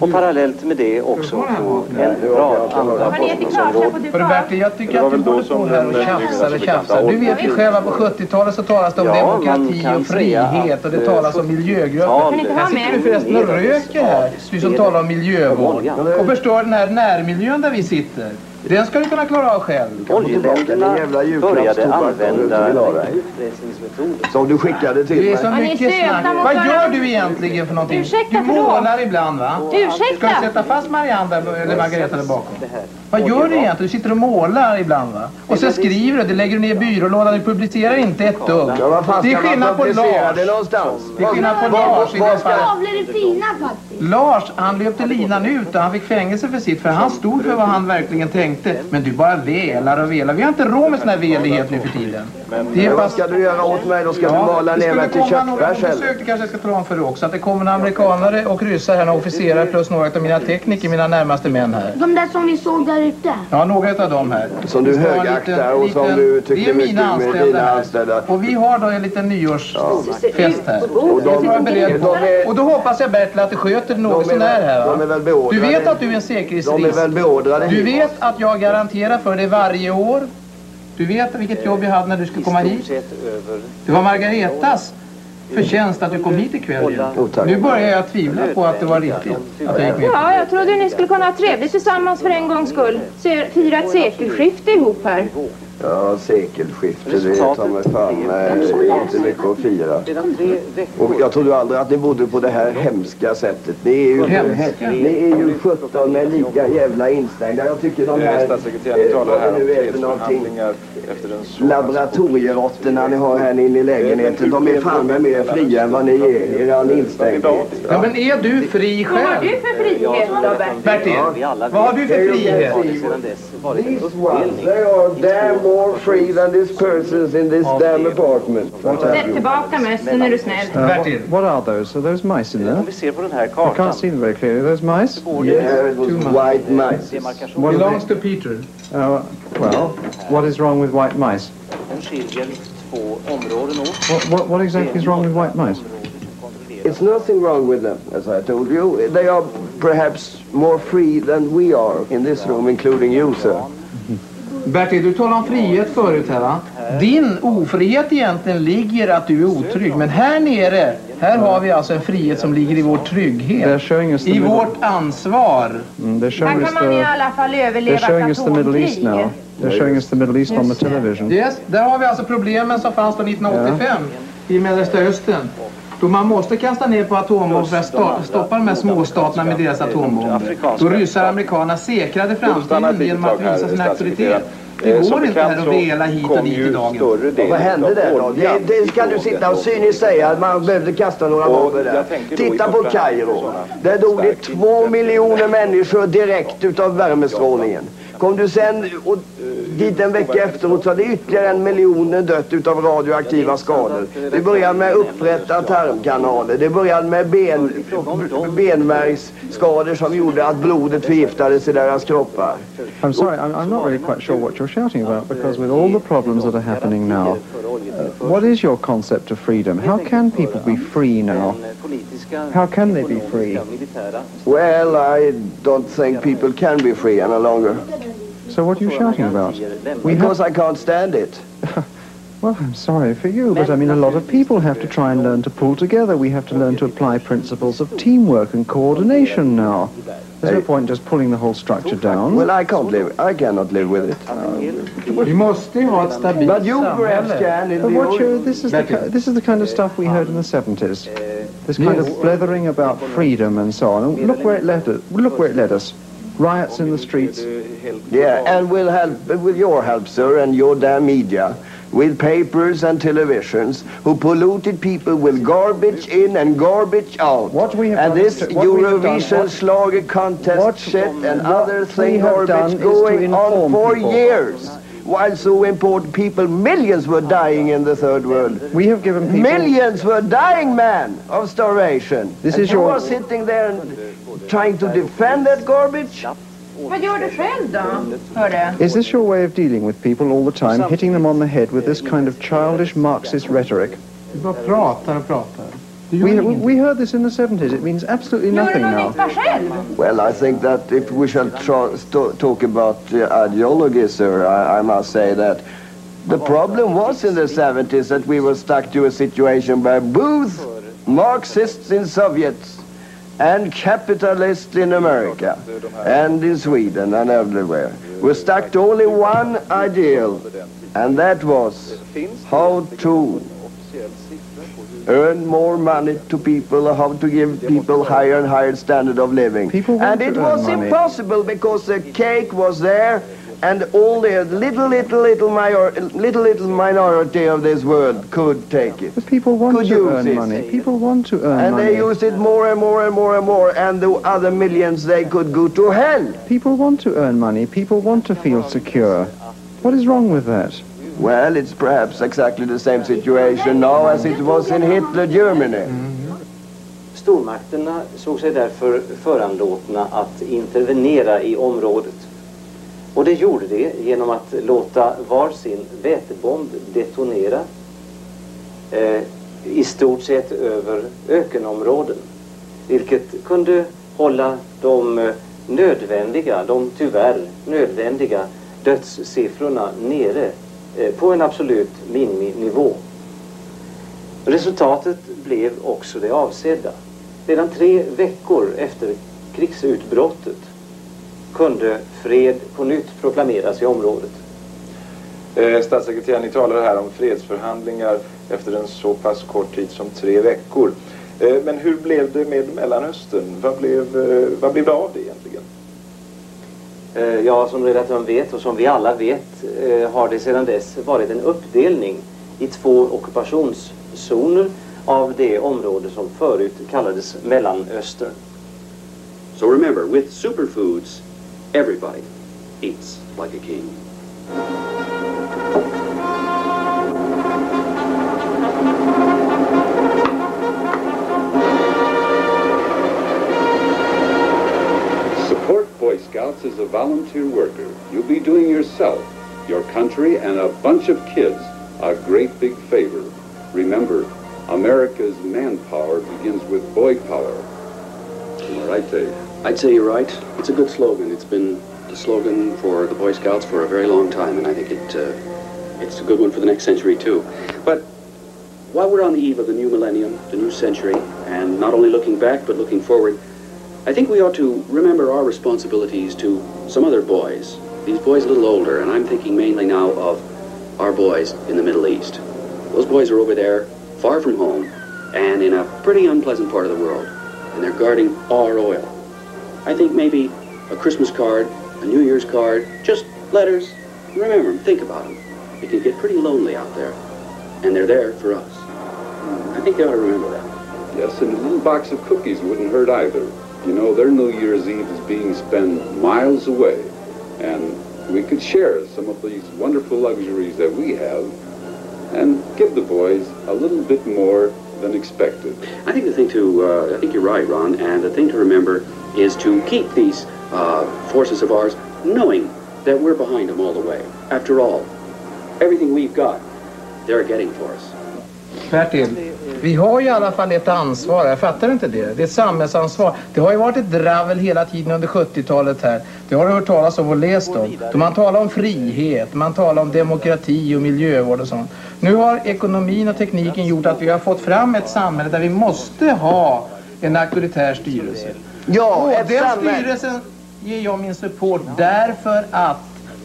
och parallellt med det också på en rad andra forskningsområden. Bertil, jag tycker att du på som här och eh, tjafsar och tjafsar. Du vet ju själv att på 70-talet så talas det om demokrati och frihet och det eh, talas om miljögrupper. Här sitter du med? förresten och röker här. Du som talar om miljövård. Och förstår den här närmiljön där vi sitter. Den ska du kunna klara av själv. Oljeländerna började använda utpressningsmetoder. Som du skickade till Det är mig. så mycket snack. Vad gör du egentligen för någonting? Ursäkta, Du målar ibland va? Ska Ursäkta! du sätta fast Marianne där, eller Margareta där bakom? Vad gör du egentligen? Du sitter och målar ibland va? Och sen skriver du, det lägger du ner i byrålådan, du publicerar inte ett dugg. Ja, Det är ska skillnad på Lars. det? Det är skillnad på Lars i vad det ska-. Tavlor är fina faktiskt. Lars, han löpte linan ut och han fick fängelse för sitt för han stod för vad han verkligen tänkte. Men du bara velar och velar. Vi har inte råd med sån här velighet nu för tiden. Det är Vad fast... ska du göra åt mig? Då ska du Ja, mala det ner mig till köttfärs eller? det kanske jag ska tala om för dig också. Att det kommer några amerikanare och ryssar här, några officerare plus några av mina tekniker, mina närmaste män här. De där som vi såg där ute. Ja, några av dem här. Som du en högaktar och som du tycker Det är mycket mina om med anställda dina anställda. Och vi har då en liten nyårsfest här. Och de- Det Och då hoppas jag Bertil att du sköter det något väl- här de är va? väl beordrade. Du vet att du är en De är säkerhetsrisk. väl beordrade Du vet att jag garanterar för dig varje år. Du vet vilket jobb jag hade när du skulle komma hit. Det var Margaretas förtjänst att du kom hit ikväll. Nu börjar jag tvivla på att det var riktigt att jag. Ja, jag trodde ni skulle kunna ha trevligt tillsammans för en gångs skull. Fira ett sekelskifte ihop här. Ja, sekelskifte, det tar mig fan eh, inte mycket att fira. Och jag trodde aldrig att ni bodde på det här hemska sättet. Ni är ju, Hemska? ni är ju 17 med lika jävla instängda. Jag tycker de här... Statssekreteraren talar här vad om det nu är för någonting. fredsförhandlingar efter en så... Ni har här inne i lägenheten, de är fan med mer fria än vad ni är i er instängdhet. Ja, men är du fri Vad har själv? du för frihet då, Bertil? Bertil, vad har du för frihet? These ones, they are damn more free than these persons in this damn apartment. Sätt tillbaka mössen är du snäll. Bertil. What are those? Are those mice in there? Om vi ser på den här I can't see them very clearly. Are those mice? Yeah, it was white mice. demarkationen Belongs to Peter. Uh, well, what is wrong with white mice? den skiljer två områden åt. What, what, what exactly is wrong with white mice? It's nothing wrong with them, as I told you. They are perhaps more free than we are in this room, including you, sir. Bertil, du talade om frihet förut här va? Din ofrihet egentligen ligger att du är otrygg. Men här nere, här har vi alltså en frihet som ligger i vår trygghet. I vårt ansvar. mm, Här showing us kan man i the alla fall överleva showing ett us the Middle East now. atomkrig. They're showing us the Middle East on the television. Yes, där har vi alltså problemen som fanns då 1985 i Mellersta Östern. Då man måste kasta ner på atombomber för att sto- stoppa de här småstaterna med deras atombomber. Då ryssar och amerikanerna säkrade framtiden genom att visa sin auktoritet. Det går inte här att vela hit och dit i dagen. Vad hände där då? Det, det ska du sitta och cyniskt säga att man behövde kasta några bomber där. Titta på Kairo. Där dog det två miljoner människor direkt utav värmestrålningen. Kom du sen och dit en vecka efteråt så hade ytterligare en miljon dött utav radioaktiva skador. Det började med upprätta tarmkanaler. Det började med ben, benmärgsskador som gjorde att blodet förgiftades i deras kroppar. I'm sorry, I'm, I'm not really quite sure what you're shouting about because with all the problems that are happening now, uh, what is your concept of freedom? How can people be free now? How can they be free? Well, I don't think people can be free any longer. So what are you shouting about? We Because I can't stand it. well, I'm sorry for you, but I mean, a lot of people have to try and learn to pull together. We have to learn to apply principles of teamwork and coordination now. There's no point just pulling the whole structure down. Well, I can't live. I cannot live with it. Vi måste ju ha ett stabilt But you perhaps samhälle. can in But the what old... you, this is the ki- this is the kind of stuff we heard in the 70s. This kind of blethering about freedom and so on. And look where it led us. Look where it led us. Riots in the streets. Yeah, and we'll help with your help, sir, and your damn media, with papers and televisions who polluted people with garbage in and garbage out. What we have and done this to- what we have done- Eurovision Schlager contest what- shit and what other thing garbage going on for years. While so important people, millions were dying in the third world. We have given people... Millions were dying, man, of starvation. This and is you your- are sitting there and trying to defend that garbage? Vad gör du själv då? Hörde? Is this your way of dealing with people all the time, hitting them on the head with this kind of childish Marxist rhetoric? Du bara pratar och pratar. Du gör We, we heard this in the 70s. It means absolutely Gör du nothing någon now. Well, I think that if we shall tra- sto- talk about uh, ideology, sir, I, I must say that the problem was in the 70s that we were stuck to a situation where both Marxists in Soviets and capitalists in America and in Sweden and everywhere were stuck to only one ideal, and that was how to earn more money to people, how to give people higher and higher standard of living. People want and it was money. impossible because the cake was there and all the little, little, little, minor, little, little minority of this world could take it. But people want Could to earn it. money. People want to earn And money. And they used it more and more and more and more, and the other millions, they could go to hell. People want to earn money. People want to feel secure. What is wrong with that? Well, it's perhaps exactly the same situation now as it was in Hitler Germany. Mm-hmm. Stormakterna såg sig därför föranlåtna att intervenera i området. Och det gjorde det genom att låta var sin vätebomb detonera eh, i stort sett över ökenområden. Vilket kunde hålla de eh, nödvändiga, de tyvärr nödvändiga dödssiffrorna nere Eh, på en absolut miniminivå. Resultatet blev också det avsedda. Redan tre veckor efter krigsutbrottet kunde fred på nytt proklameras i området. Eh, statssekreterare, ni talar här om fredsförhandlingar efter en så pass kort tid som tre veckor. Eh, men hur blev det med Mellanöstern? Vad blev, eh, vad blev det av det egentligen? Eh, ja, som redaktören vet och som vi alla vet eh, har det sedan dess varit en uppdelning i två ockupationszoner av det område som förut kallades Mellanöstern. So remember, with superfoods, everybody eats like a king. Scouts as a volunteer worker. You'll be doing yourself, your country, and a bunch of kids a great big favor. Remember, America's manpower begins with boy power. Am I right, Dave? I'd say you're right. It's a good slogan. It's been the slogan for the Boy Scouts for a very long time, and I think it uh, it's a good one for the next century too. But while we're on the eve of the new millennium, the new century, and not only looking back but looking forward, I think we ought to remember our responsibilities to some other boys. These boys a little older, and I'm thinking mainly now of our boys in the Middle East. Those boys are over there, far from home, and in a pretty unpleasant part of the world, and they're guarding our oil. I think maybe a Christmas card, a New Year's card, just letters. Remember them, think about them. It can get pretty lonely out there, and they're there for us. Hmm, I think they ought to remember that. Yes, and a little box of cookies wouldn't hurt either. You know, their New Year's Eve is being spent miles away, and we could share some of these wonderful luxuries that we have and give the boys a little bit more than expected. I think the thing to, uh, I think you're right, Ron, and the thing to remember is to keep these uh, forces of ours knowing that we're behind them all the way. After all, everything we've got, they're getting for us. Bertil, vi har ju i alla fall ett ansvar, jag fattar inte det. Det är ett samhällsansvar. Det har ju varit ett dravel hela tiden under 70-talet här. Det har du hört talas om och läst om. Då man talar om frihet, man talar om demokrati och miljövård och sånt. Nu har ekonomin och tekniken gjort att vi har fått fram ett samhälle där vi måste ha en auktoritär styrelse. Ja, och ett den samhälle- styrelsen ger jag min support därför att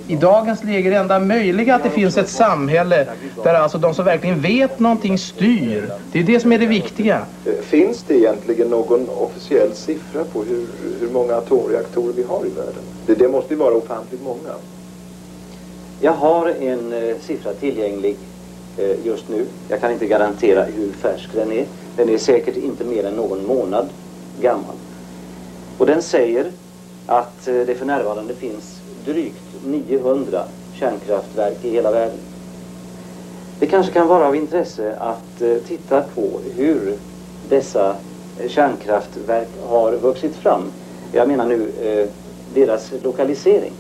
i dagens läge det enda möjliga att det finns ett samhälle där alltså de som verkligen vet någonting styr. Det är det som är det viktiga. Finns det egentligen någon officiell siffra på hur, hur många atomreaktorer vi har i världen? Det, det måste ju vara ofantligt många. Jag har en eh, siffra tillgänglig eh, just nu. Jag kan inte garantera hur färsk den är. Den är säkert inte mer än någon månad gammal. Och den säger att eh, det för närvarande finns drygt 900 kärnkraftverk i hela världen. Det kanske kan vara av intresse att eh, titta på hur dessa eh, kärnkraftverk har vuxit fram. Jag menar nu eh, deras lokalisering.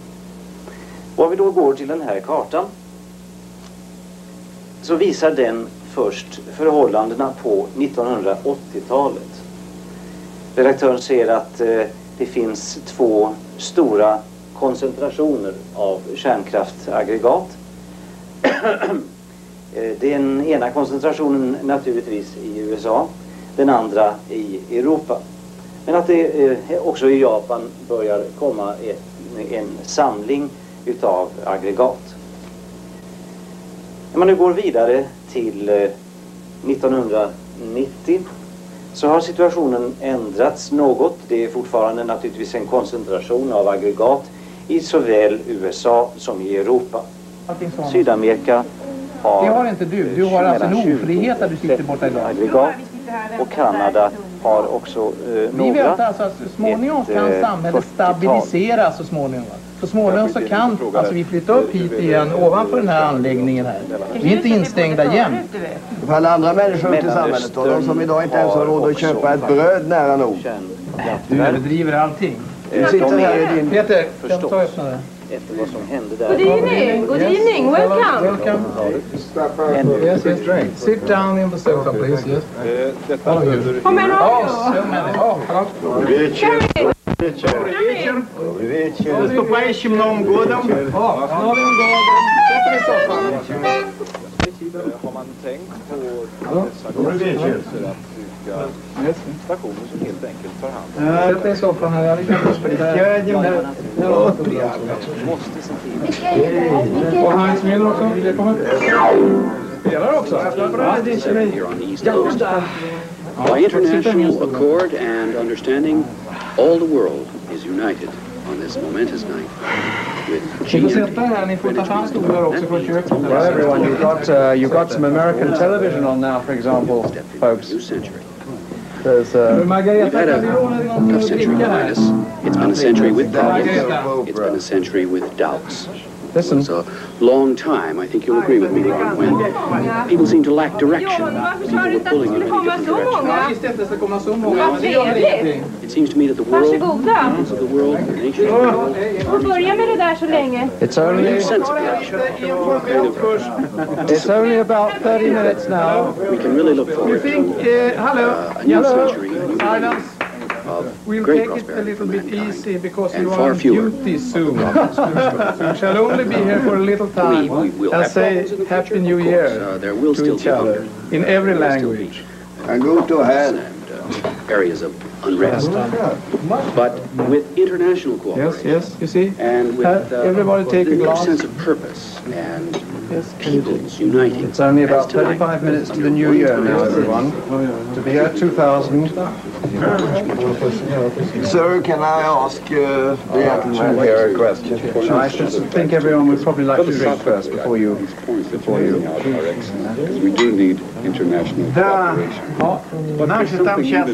Och om vi då går till den här kartan så visar den först förhållandena på 1980-talet. Redaktören ser att eh, det finns två stora koncentrationer av kärnkraftaggregat. Eh, den ena koncentrationen naturligtvis i USA, den andra i Europa. Men att det eh, också i Japan börjar komma en samling utav aggregat. När man nu går vidare till eh, 1990 så har situationen ändrats något. Det är fortfarande naturligtvis en koncentration av aggregat i såväl USA som i Europa. Sydamerika har Det har inte du. Du har alltså en mellan 20 ofrihet där du sitter borta idag. aggregat och Kanada har också eh, Vi några. väntar alltså att så småningom Ett, kan eh, samhället 40-tal. stabiliseras så småningom. Så småningom så kan alltså vi flytta upp hit igen ovanför den här anläggningen här. Vi är inte instängda jämt. För alla andra människor ute i samhället och de som idag inte ens har råd att köpa ett bröd nära nog. Du överdriver allting. Du sitter här i din... Peter, kan du ta och öppna det? Efter vad som hände där. Good evening, good evening, welcome. Welcome. Yes, yes. Sit down in the sofa please. Yes. Detta All of you. under... How many are Oh, you? so many. Oh, hello. Добрый вечер. С наступающим Новым годом. О, с Новым годом. Sätt dig i ska nästa kurs helt enkelt tar hand om. Sätt dig i soffan här, jag har lite spricka jävlar. Måste se till. Och Heinz Müller också, välkommen. Spelar också? By international accord and understanding, all the world is united on this momentous night. Well, everyone, you've got, uh, you've got some American television on now, for example, folks. There's uh, We've had a tough century behind us. It's been a century with problems. It's been a century with doubts. Listen. It's a long time, I think you'll agree with me, Ron, when people seem to lack direction. People were pulling in many different directions. Jag visste inte att det skulle komma så många. Vad trevligt. It seems to me that the world, Varsågoda. of the world, the nations of the world, Får börja med det där så it's only about 30 minutes now. we can really look forward to uh, hello, a new hello, century, a new silence. of We'll great take it a little bit mankind. easy because you are on duty soon. so we shall only be here for a little time We- we and say problems in the Happy New of Year. Uh, there will to still each other in every There will still language. And go to hell. And uh, areas of unrest. But with international cooperation. Yes, yes, you see. And with Uh, uh, everybody take the a new glass. sense of purpose and peoples uniting. It's only about as tonight. 35 minutes to the new year now, everyone. To the year 2000. Sir, can I ask uh, the gentleman here a question? I should think everyone would probably like to drink first before you. Before you. Because we do need international Да, cooperation. наши там сейчас.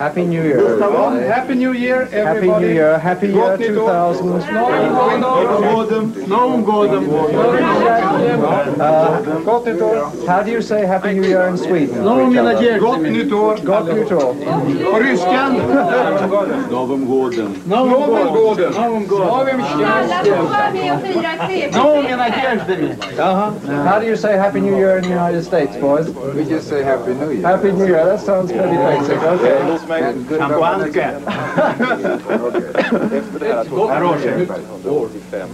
Happy New Year, everybody. Happy New Year, Happy everybody. New Year. Happy year Gott nytt år. 2000. Новым годом. Новым годом. Uh, Gott nytt år. how do you say Happy New Year in Sweden? Новыми надеждами. Gott nytt år. Gott nytt år. På ryskan. Novum Godem. Новым годом. Новым годом. Новым Alla счастьем. får vara med och fira trevligt. Новыми надеждами. How do you say Happy New Year in the United States, boys? We just say Happy New Year. Happy New Year. That sounds pretty basic. Okay. Luck. Шампанское. Хорошее. 1985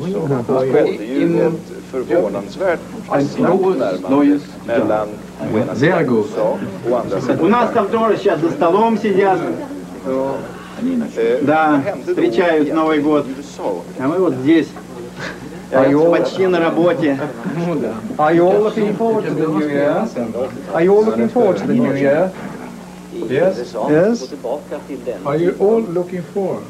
så skedde ju ett förvånansvärt samnärmande mellan å ena sidan Very good. USA och å andra sidan У нас там тоже сейчас за столом сидят. Eh, Да, встречают Новый год. А мы вот здесь. Are you all, Почти на работе. are you all looking forward to the New Year? Are you all looking forward to the New Year? Yes. Yes. Are you all looking for?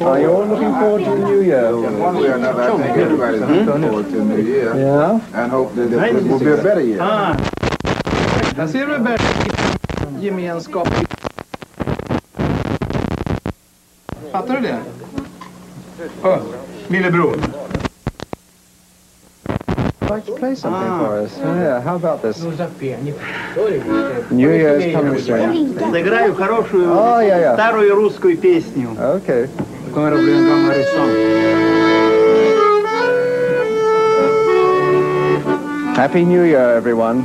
Are you all looking forward to the New Year? One way or another, I think everybody's looking forward to the new year Yeah. and hope that it will be a better year. Ah. Där ser du Bert. Gemenskap. Fattar du det? Oh, lillebror. I'd like to play something for us. Yeah, how about this? New Year is coming soon. Сыграю хорошую Oh, yeah, yeah. старую русскую песню. Okay. Kommer att bli en gammal ryssson. Happy New Year, everyone.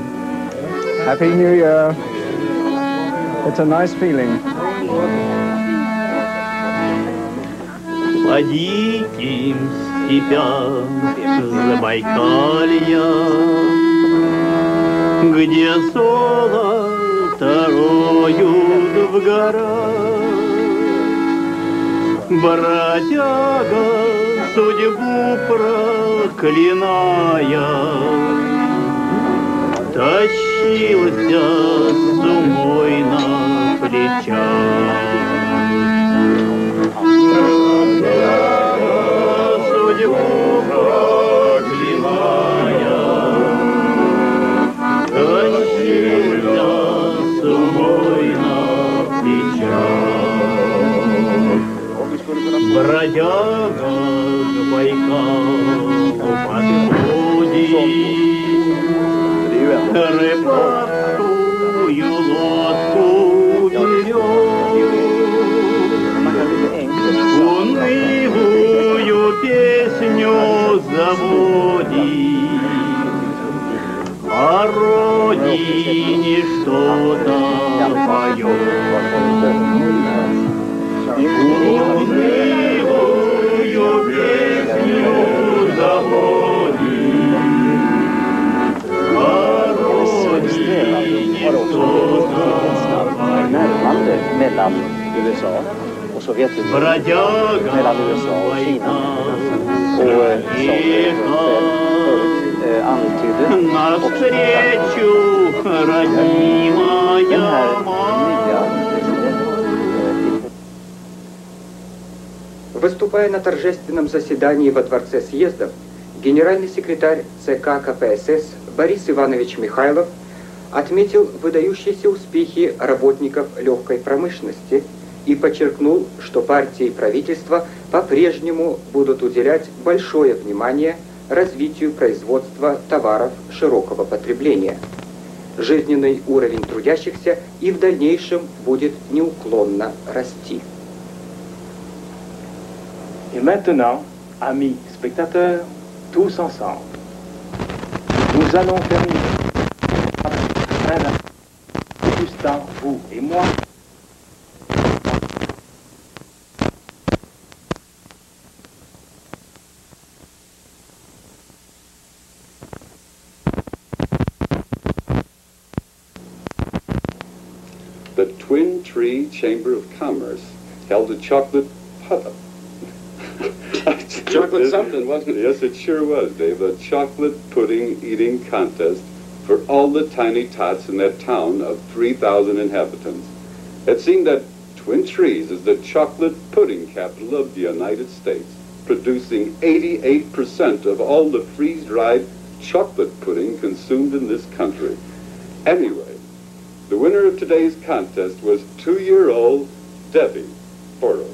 Happy New Year. It's a nice feeling. По диким степям Забайкалья, Где золото роют в горах, Бродяга судьбу проклиная, Тащился с умой на плечах. бродяга Байкал. Торжественном заседании во Дворце съездов, генеральный секретарь ЦК КПСС Борис Иванович Михайлов отметил выдающиеся успехи работников легкой промышленности и подчеркнул, что партии и правительство по-прежнему будут уделять большое внимание развитию производства товаров широкого потребления. Жизненный уровень трудящихся и в дальнейшем будет неуклонно расти. Et maintenant, amis spectateurs, tous ensemble, nous allons terminer. Justin, vous et moi, The Twin Tree Chamber of Commerce held a chocolate put- Chocolate something, wasn't it? Yes, it sure was, Dave. A chocolate pudding eating contest for all the tiny tots in that town of 3,000 inhabitants. It seemed that Twin Trees is the chocolate pudding capital of the United States, producing 88% of all the freeze-dried chocolate pudding consumed in this country. Anyway, the winner of today's contest was two-year-old Debbie Boros,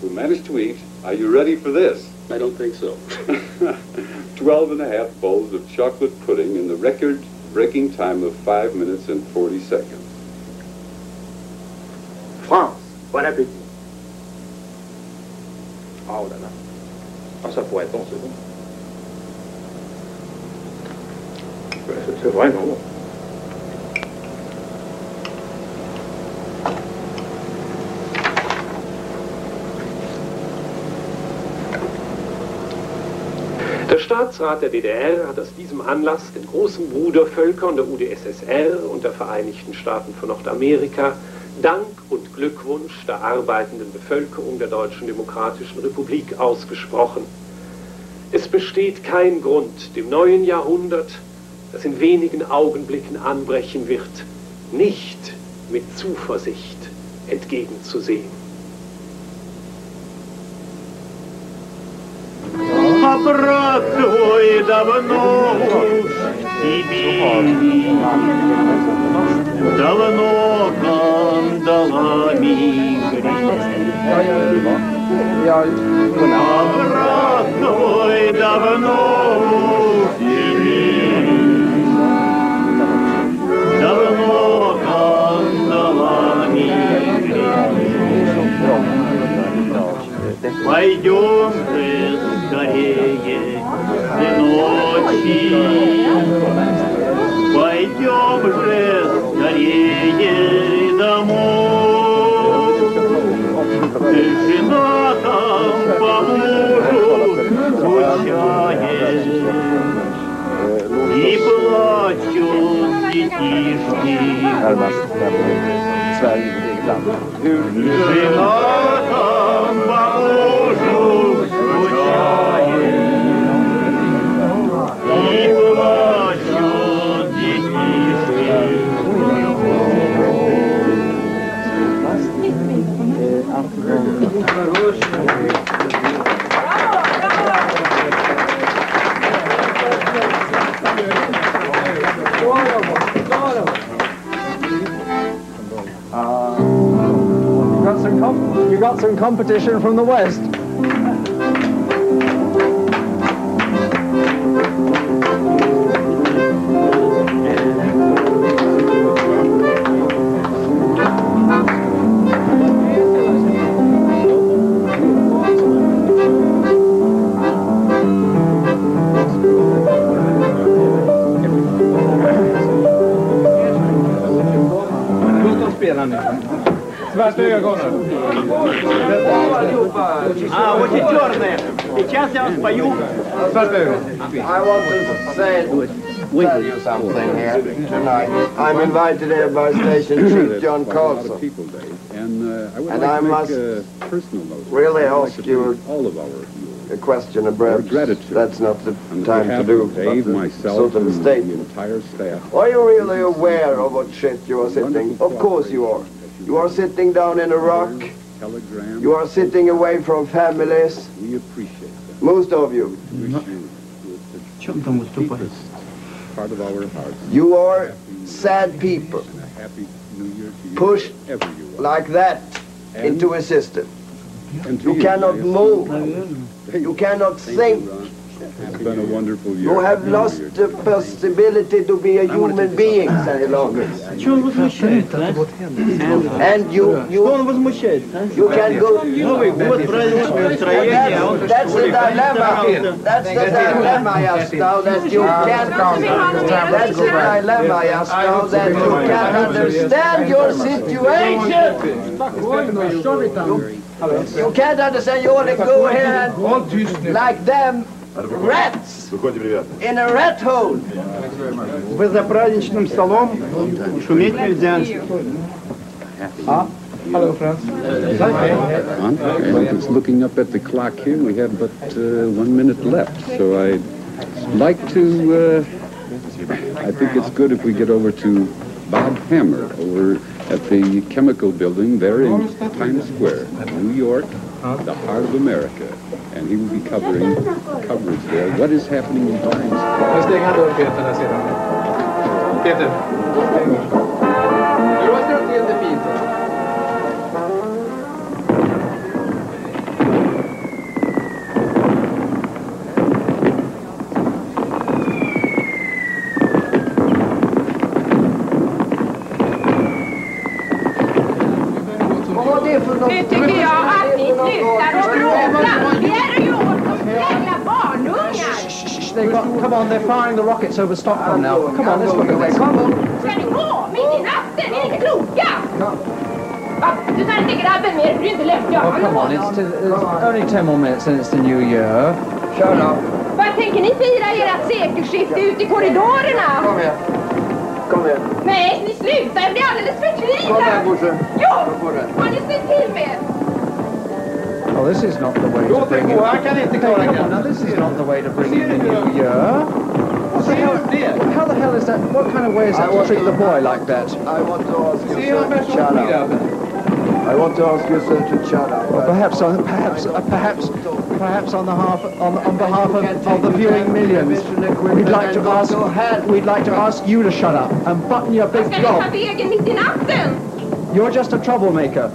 who managed to eat, are you ready for this? I don't think so. 12 and a half bowls of chocolate pudding in the record-breaking time of 5 minutes and 40 seconds. France, bon appétit. Oh là là. Ah, ça pourrait être bon, c'est bon. Ouais, c'est- C'est vraiment bon. Staatsrat der DDR hat aus diesem Anlass den großen Brudervölkern der UdSSR und der Vereinigten Staaten von Nordamerika Dank und Glückwunsch der arbeitenden Bevölkerung der Deutschen Demokratischen Republik ausgesprochen. Es besteht kein Grund, dem neuen Jahrhundert, das in wenigen Augenblicken anbrechen wird, nicht mit Zuversicht entgegenzusehen. Москвой давно уж Сибири, давно кандала мигри. Обратной давно уж Сибири, давно кандала мигри. Пойдем Пойдем же скорее домой. Жена там по мужу скучает, И плачут детишки. Жена competition from the west. Svärta ögonen. spela nu. Svarta ögon. А, вот и черные. Сейчас я вам спою. Svarta ögon. I want to say tell you something here tonight. I'm invited here by station chief John Carlson. And uh, I would And like I to make must a personal note. really I'd like ask to you thank all of our a question of perhaps gratitude. that's not the on time to behalf do, of Dave, but uh, myself, sort of a and statement. the entire staff. Are you really aware of what shit you are sitting? Of course you are. You are sitting down in a rock. Telegram. You are sitting away from families. We appreciate that. Most of you. Wish you the deepest part of our hearts. You are sad people. And happy New Year to you. Pushed wherever you are. like that into a system. You cannot move. You cannot think. It's been a wonderful year. You have lost the possibility to be a human being, säger Lager. And you, you, you can go. That's, the dilemma. That's the dilemma, Jaskau, that you can't. That's the dilemma, Jaskau, that you can't understand your situation. You, you can't understand. You want to go here and like them rats in a rat hole. Вы за праздничным столом шуметь нельзя. Hello, friends. On. And it's looking up at the clock here. We have but uh, one minute left. So I'd like to, uh, I think it's good if we get over to Bob Hammer over at the chemical building there in Times Square, New York, the heart of America. And he will be covering coverage there. What is happening in Times Square? Jag stänger dörren Peter där sedan. Peter. Du har ställt till det fint. Come on, they're firing the rockets over Stockholm now. Come on, let's look at this. Ska ni gå mitt i natten? Är ni inte kloka? Va? Du tar inte grabben med dig för du är inte lämplig Oh, come on, honom. it's, it's only 10 more minutes and it's the new year. Shut up. Vad tänker ni fira ert sekelskifte ute i korridorerna? Kom igen. Kom igen. Nej, ni slutar. Jag blir alldeles Kom igen, förtvivlad. Bosse. Jo, Kom på det. vad har ni ställt till med? Oh, this is not the way to Låt det bring gå, in... han kan inte Hey, klara come on, grejen. now this is not the way to bring in the new year. What the hell, how the hell is that? What kind of way is that to treat the boy like that? I want to ask you, sir, to shut up. I want to ask you, sir, to shut up. Well, perhaps on perhaps uh, perhaps perhaps on the half on, on behalf of, of the viewing millions, we'd like to ask we'd like to ask you to shut up and button your big Ska ni job. ta vägen mitt i natten? You're just a troublemaker.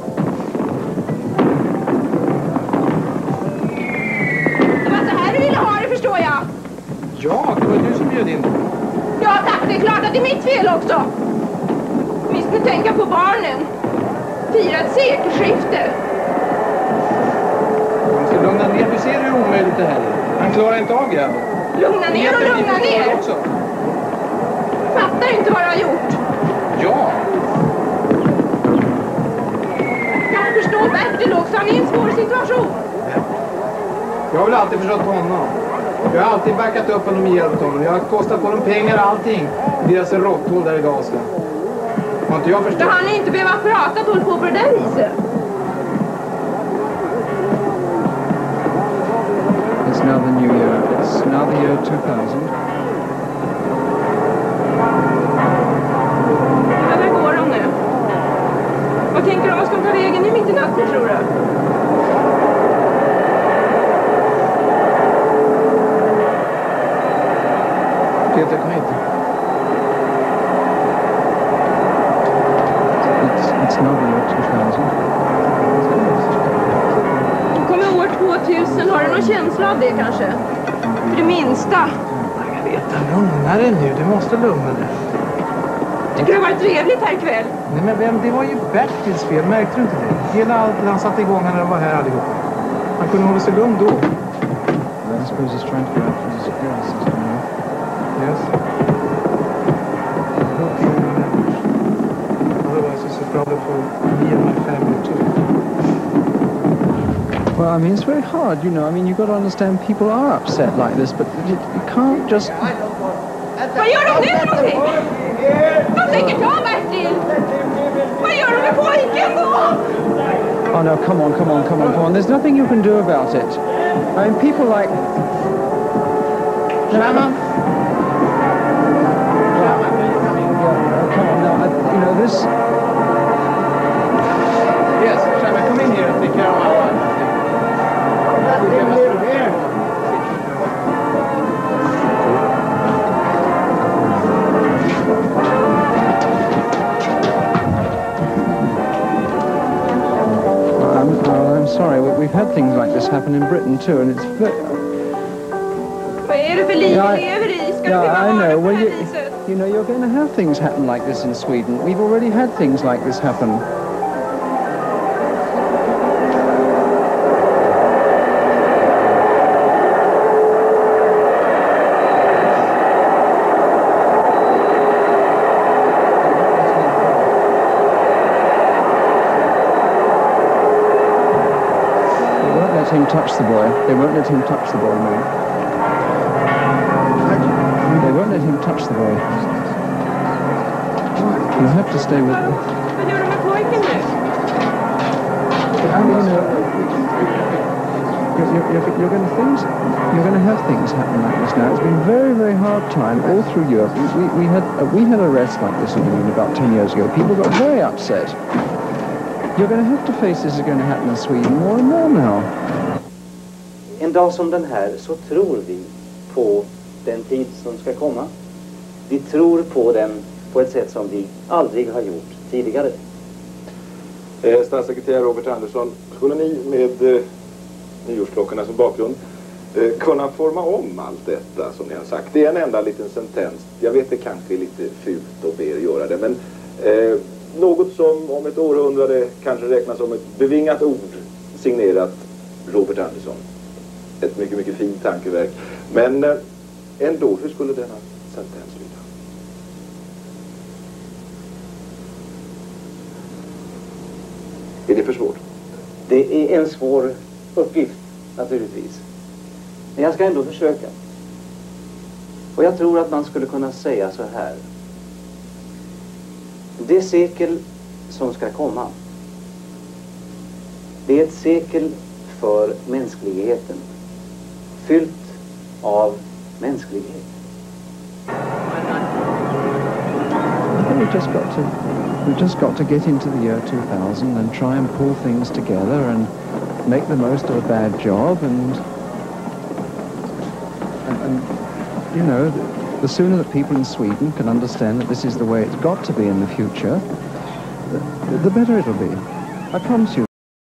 Mitt fel också. Åtminstone tänka på barnen. Fira ett sekelskifte. Du ska lugna ner. Du ser hur omöjligt det här är. Han klarar inte av grabben. Lugna ner och lugna ner. Också. Fattar inte vad du har gjort. Ja. Kan du förstå Bertil också? Han är i en svår situation. Jag har väl alltid förstått honom. Jag har alltid backat upp honom och hjälpt honom. Jag har kostat på dem pengar och allting. i Deras råtthål där i Dalsland. Har inte jag Då förstått? har ni inte behövt prata hålla på på det där viset. It's now the new year. It's now the year 2000. Men där går de nu. Vad tänker de? Vad ska de ta vägen nu mitt i natten tror du? Peter, kom hit. It's, it's now the year 2000. Nu kommer år 2000. Har du någon känsla av det kanske? För det minsta. Margareta, lugna dig nu. Du måste lugna dig. Tycker du det har varit trevligt här ikväll? Nej, men vem, det var ju Bertils fel. Märkte du inte det? Hela allt han satte igång när de var här allihopa. Han kunde hålla sig lugn då. I suppose he's trying to system now. Yes. I hope you remember. Otherwise it's a problem for me and my family too. Well, I mean, it's very hard, you know. I mean, you've got to understand people are upset like this, but you, you can't just... Vad gör de nu för någonting? De lägger ta Bertil! Vad gör de med pojken då? Oh no, come on, come on, come on, come on. There's nothing you can do about it. I mean, people like... Sherman? In here and take care of my wife. I'm, well, I'm sorry, we, we've had things like this happen in Britain too, and it's... Very, Vad är det för liv Ja, vi lever i? Yeah, I know. Well, you, you know, you're going to have things happen like this in Sweden. We've already had things like this happen. They won't let him touch the boy. They won't let him touch the boy, no. They won't let him touch the boy. You have to stay with him. Vad gör de med pojken nu? I mean, you know, you're going to things, you're going to have things happen like this now. It's been a very, very hard time all through Europe. We, we, we had uh, we had arrests like this in England about ten years ago. People got very upset. You're going to have to face this is going to happen in Sweden more and more now. Dag som den här så tror vi på den tid som ska komma. Vi tror på den på ett sätt som vi aldrig har gjort tidigare. Eh, Statssekreterare Robert Andersson, skulle ni med eh, nyårsklockorna som bakgrund eh, kunna forma om allt detta som ni har sagt? Det är en enda liten sentens. Jag vet det kanske är lite fult att be er göra det, men eh, något som om ett århundrade kanske räknas som ett bevingat ord signerat Robert Andersson. Ett mycket, mycket fint tankeverk. Men eh, ändå, hur skulle denna sentens lyda? Är det för svårt? Det är en svår uppgift naturligtvis. Men jag ska ändå försöka. Och jag tror att man skulle kunna säga så här. Det sekel som ska komma. Det är ett sekel för mänskligheten. Fyllt av mänsklighet. I think we've just got to we've just got to get into the year 2000 and try and pull things together and make the most of a bad job and and, and you know the, the sooner that people in Sweden can understand that this is the way it's got to be in the future, the, the better it'll be. I promise you